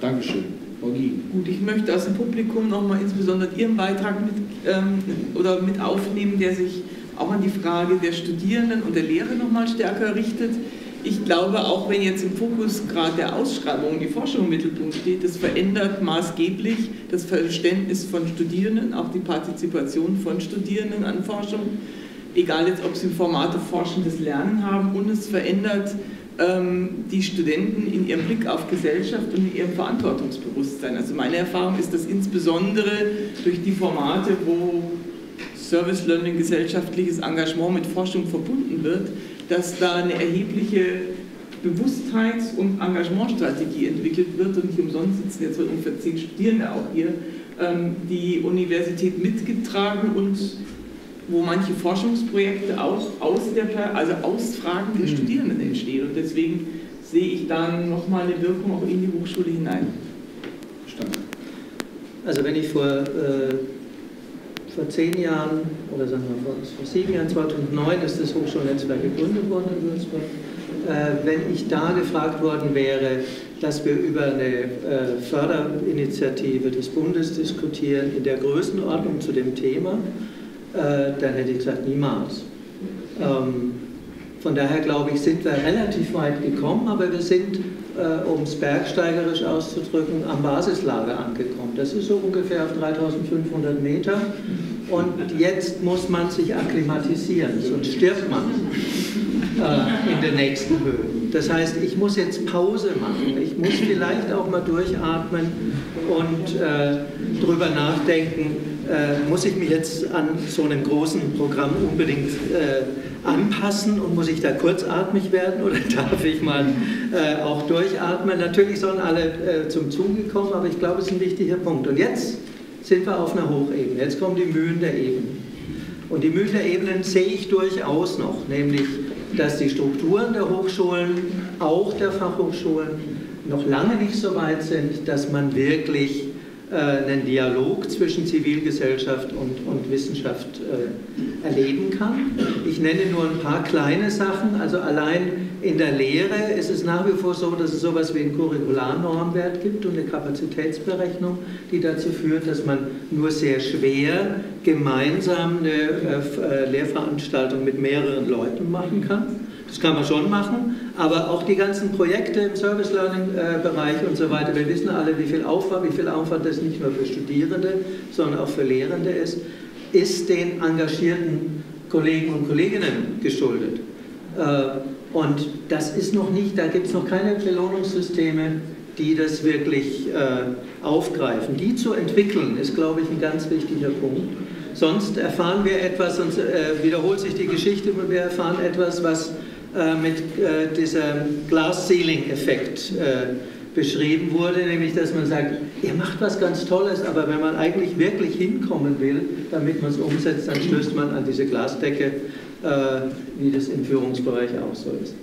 Dankeschön. Gut, ich möchte aus dem Publikum nochmal insbesondere Ihren Beitrag mit, ähm, oder mit aufnehmen, der sich auch an die Frage der Studierenden und der Lehre nochmal stärker richtet. Ich glaube, auch wenn jetzt im Fokus gerade der Ausschreibung die Forschung im Mittelpunkt steht, das verändert maßgeblich das Verständnis von Studierenden, auch die Partizipation von Studierenden an Forschung, egal jetzt, ob sie Formate forschendes Lernen haben und es verändert ähm, die Studenten in ihrem Blick auf Gesellschaft und in ihrem Verantwortungsbewusstsein. Also meine Erfahrung ist, dass insbesondere durch die Formate, wo Service Learning, gesellschaftliches Engagement mit Forschung verbunden wird, dass da eine erhebliche Bewusstheits- und Engagementstrategie entwickelt wird und nicht umsonst sitzen jetzt ungefähr zehn Studierende auch hier, ähm, die Universität mitgetragen und wo manche Forschungsprojekte auch aus, der, also aus Fragen der mhm. Studierenden entstehen. Und deswegen sehe ich dann nochmal eine Wirkung auch in die Hochschule hinein. Also wenn ich vor, äh, vor zehn Jahren, oder sagen wir vor, vor sieben Jahren, 2009 ist das Hochschulnetzwerk gegründet worden in Würzburg, äh, wenn ich da gefragt worden wäre, dass wir über eine äh, Förderinitiative des Bundes diskutieren in der Größenordnung zu dem Thema, äh, dann hätte ich gesagt, niemals. Ähm, von daher glaube ich, sind wir relativ weit gekommen, aber wir sind, um es bergsteigerisch auszudrücken, am Basislager angekommen. Das ist so ungefähr auf 3500 Meter und jetzt muss man sich akklimatisieren, sonst stirbt man äh, in den nächsten Höhen. Das heißt, ich muss jetzt Pause machen, ich muss vielleicht auch mal durchatmen und äh, drüber nachdenken, äh, muss ich mich jetzt an so einem großen Programm unbedingt äh, anpassen und muss ich da kurzatmig werden oder darf ich mal äh, auch durchatmen? Natürlich sollen alle äh, zum Zuge kommen, aber ich glaube, es ist ein wichtiger Punkt. Und jetzt sind wir auf einer Hochebene. Jetzt kommen die Mühen der Ebenen. Und die Mühen der Ebenen sehe ich durchaus noch, nämlich, dass die Strukturen der Hochschulen, auch der Fachhochschulen, noch lange nicht so weit sind, dass man wirklich einen Dialog zwischen Zivilgesellschaft und, und Wissenschaft äh, erleben kann. Ich nenne nur ein paar kleine Sachen. Also allein in der Lehre ist es nach wie vor so, dass es sowas wie einen Curricularnormwert gibt und eine Kapazitätsberechnung, die dazu führt, dass man nur sehr schwer gemeinsam eine äh, Lehrveranstaltung mit mehreren Leuten machen kann. Das kann man schon machen, aber auch die ganzen Projekte im Service Learning äh, Bereich und so weiter, wir wissen alle, wie viel Aufwand, wie viel Aufwand das nicht nur für Studierende, sondern auch für Lehrende ist, ist den engagierten Kollegen und Kolleginnen geschuldet. Äh, und das ist noch nicht, da gibt es noch keine Belohnungssysteme, die das wirklich äh, aufgreifen. Die zu entwickeln, ist, glaube ich, ein ganz wichtiger Punkt. Sonst erfahren wir etwas, sonst wiederholt sich die Geschichte und wir erfahren etwas, was mit äh, diesem Glass-Ceiling-Effekt äh, beschrieben wurde, nämlich dass man sagt, ihr macht was ganz Tolles, aber wenn man eigentlich wirklich hinkommen will, damit man es umsetzt, dann stößt man an diese Glasdecke, wie das im Führungsbereich auch so ist.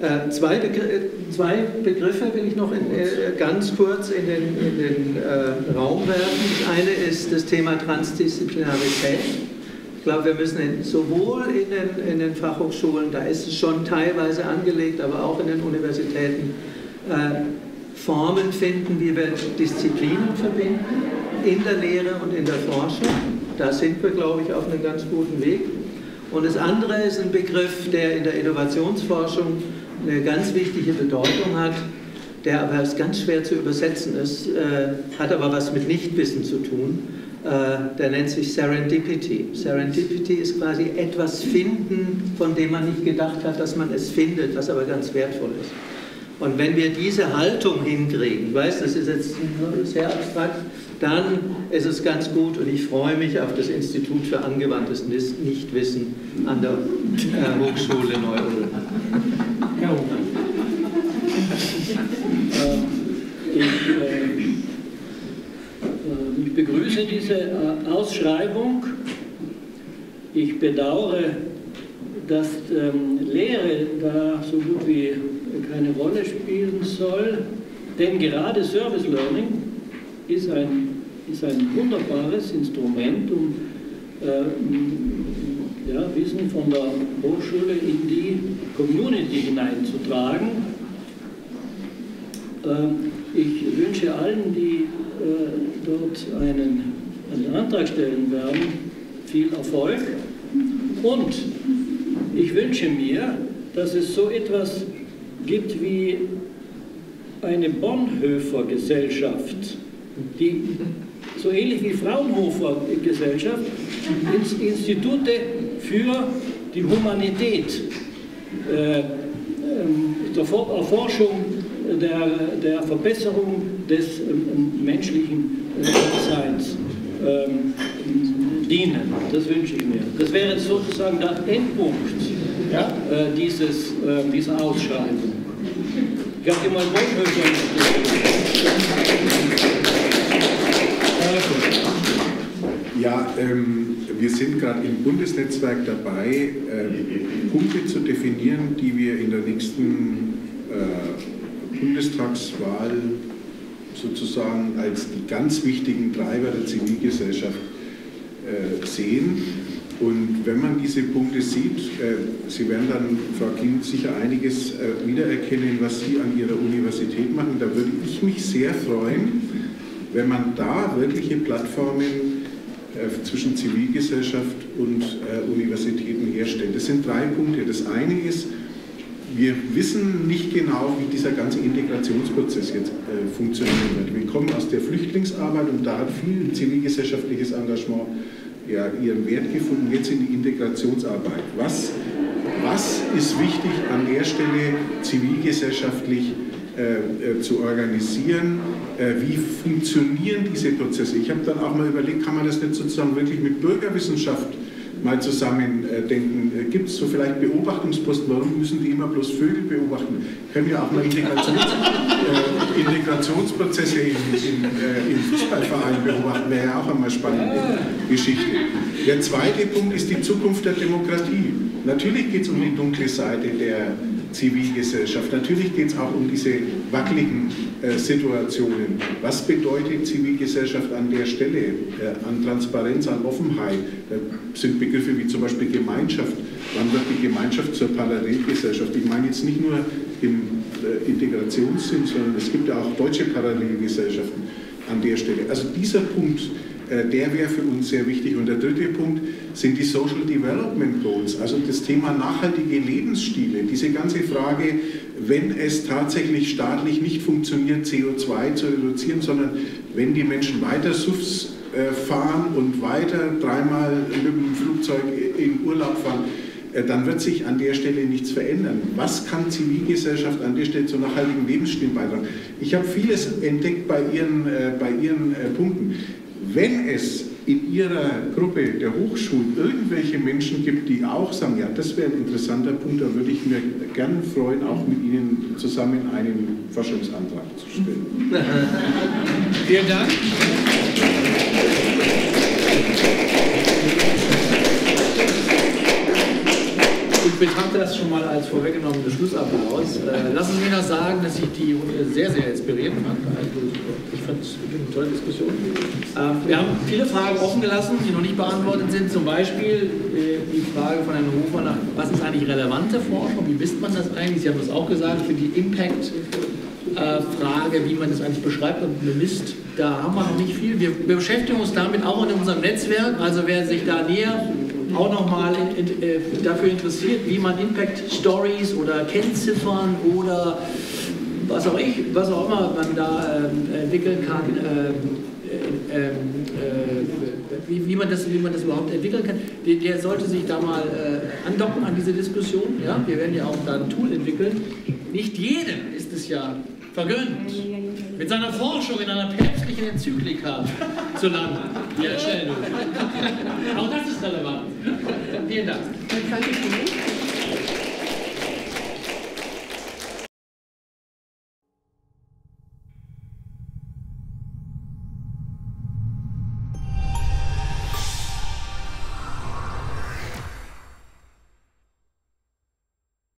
Äh, zwei, Begr zwei, Begriffe will ich noch in, äh, ganz kurz in den, in den äh, Raum werfen. Das eine ist das Thema Transdisziplinarität. Ich glaube, wir müssen in, sowohl in den, in den, Fachhochschulen, da ist es schon teilweise angelegt, aber auch in den Universitäten, äh, Formen finden, wie wir Disziplinen verbinden, in der Lehre und in der Forschung. Da sind wir, glaube ich, auf einem ganz guten Weg. Und das andere ist ein Begriff, der in der Innovationsforschung eine ganz wichtige Bedeutung hat, der aber ganz schwer zu übersetzen ist, äh, hat aber was mit Nichtwissen zu tun. Äh, der nennt sich Serendipity. Serendipity ist quasi etwas finden, von dem man nicht gedacht hat, dass man es findet, was aber ganz wertvoll ist. Und wenn wir diese Haltung hinkriegen, ich weiß, das ist jetzt sehr abstrakt, dann ist es ganz gut und ich freue mich auf das Institut für angewandtes Nichtwissen an der äh, Hochschule Neu-Ulm. Ja. Äh, ich, äh, ich begrüße diese äh, Ausschreibung. Ich bedauere, dass ähm, Lehre da so gut wie keine Rolle spielen soll, denn gerade Service Learning ist ein, ist ein wunderbares Instrument, um äh, ja, Wissen von der Hochschule in die Community hineinzutragen. Äh, ich wünsche allen, die dort einen, einen Antrag stellen werden, viel Erfolg. Und ich wünsche mir, dass es so etwas gibt wie eine Bonhoeffer-Gesellschaft, die so ähnlich wie Fraunhofer-Gesellschaft Institute für die Humanität, äh, ähm, der Erforschung der, der Verbesserung des ähm, menschlichen äh, Seins ähm, dienen. Das wünsche ich mir. Das wäre sozusagen der Endpunkt ja, äh, dieses, äh, dieser Ausschreibung. Ich habe hier mal Bonhoeffer. Ja, ähm, wir sind gerade im Bundesnetzwerk dabei, äh, Punkte zu definieren, die wir in der nächsten äh, Bundestagswahl sozusagen als die ganz wichtigen Treiber der Zivilgesellschaft äh, sehen. Und wenn man diese Punkte sieht, äh, Sie werden dann, Frau Kind, sicher einiges äh, wiedererkennen, was Sie an Ihrer Universität machen. Da würde ich mich sehr freuen, wenn man da wirkliche Plattformen äh, zwischen Zivilgesellschaft und äh, Universitäten herstellt. Das sind drei Punkte. Das eine ist, wir wissen nicht genau, wie dieser ganze Integrationsprozess jetzt äh, funktionieren wird. Wir kommen aus der Flüchtlingsarbeit und da hat viel zivilgesellschaftliches Engagement ja, ihren Wert gefunden, jetzt in die Integrationsarbeit. Was, was ist wichtig an der Stelle zivilgesellschaftlich äh, äh, zu organisieren? Äh, wie funktionieren diese Prozesse? Ich habe dann auch mal überlegt, kann man das nicht sozusagen wirklich mit Bürgerwissenschaft mal zusammen denken. Äh, Gibt es so vielleicht Beobachtungsposten? Warum müssen die immer bloß Vögel beobachten? Können wir auch mal Integrations, äh, Integrationsprozesse in, in, äh, in Fußballvereinen beobachten? Wäre ja auch einmal spannende Geschichte. Der zweite Punkt ist die Zukunft der Demokratie. Natürlich geht es um die dunkle Seite der Zivilgesellschaft. Natürlich geht es auch um diese wackeligen äh, Situationen. Was bedeutet Zivilgesellschaft an der Stelle? Äh, an Transparenz, an Offenheit? Da sind Begriffe wie zum Beispiel Gemeinschaft. Wann wird die Gemeinschaft zur Parallelgesellschaft? Ich meine jetzt nicht nur im äh, Integrationssinn, sondern es gibt ja auch deutsche Parallelgesellschaften an der Stelle. Also dieser Punkt der wäre für uns sehr wichtig. Und der dritte Punkt sind die Social Development Goals, also das Thema nachhaltige Lebensstile. Diese ganze Frage, wenn es tatsächlich staatlich nicht funktioniert, CO2 zu reduzieren, sondern wenn die Menschen weiter SUFs äh, fahren und weiter dreimal mit dem Flugzeug in Urlaub fahren, äh, dann wird sich an der Stelle nichts verändern. Was kann Zivilgesellschaft an der Stelle zu nachhaltigen Lebensstilen beitragen? Ich habe vieles entdeckt bei Ihren, bei Ihren Punkten wenn es in Ihrer Gruppe der Hochschulen irgendwelche Menschen gibt, die auch sagen, ja, das wäre ein interessanter Punkt, da würde ich mir gerne freuen, auch mit Ihnen zusammen einen Forschungsantrag zu stellen. Vielen Dank. Ich betrachte das schon mal als vorweggenommenen Schlussapplaus. Äh, lassen Sie mich noch sagen, dass ich die sehr, sehr inspirierend fand. Also, ich fand es eine tolle Diskussion. Ähm, wir haben viele Fragen offen gelassen, die noch nicht beantwortet sind. Zum Beispiel äh, die Frage von Herrn Hofer nach, was ist eigentlich relevante Forschung? Wie misst man das eigentlich? Sie haben das auch gesagt, für die Impact-Frage, wie man das eigentlich beschreibt und bemisst, da haben wir noch nicht viel. Wir, wir beschäftigen uns damit auch in unserem Netzwerk. Also wer sich da näher auch nochmal äh, dafür interessiert, wie man Impact Stories oder Kennziffern oder was auch ich, was auch immer man da ähm, entwickeln kann, ähm, äh, ähm, äh, wie, wie, man das, wie man das überhaupt entwickeln kann, der, der sollte sich da mal äh, andocken an diese Diskussion. Ja? Wir werden ja auch da ein Tool entwickeln. Nicht jedem ist es ja vergönnt, mit seiner Forschung in einer päpstlichen Enzyklika zu landen. Ja, schnell. Auch das ist relevant. Vielen Dank.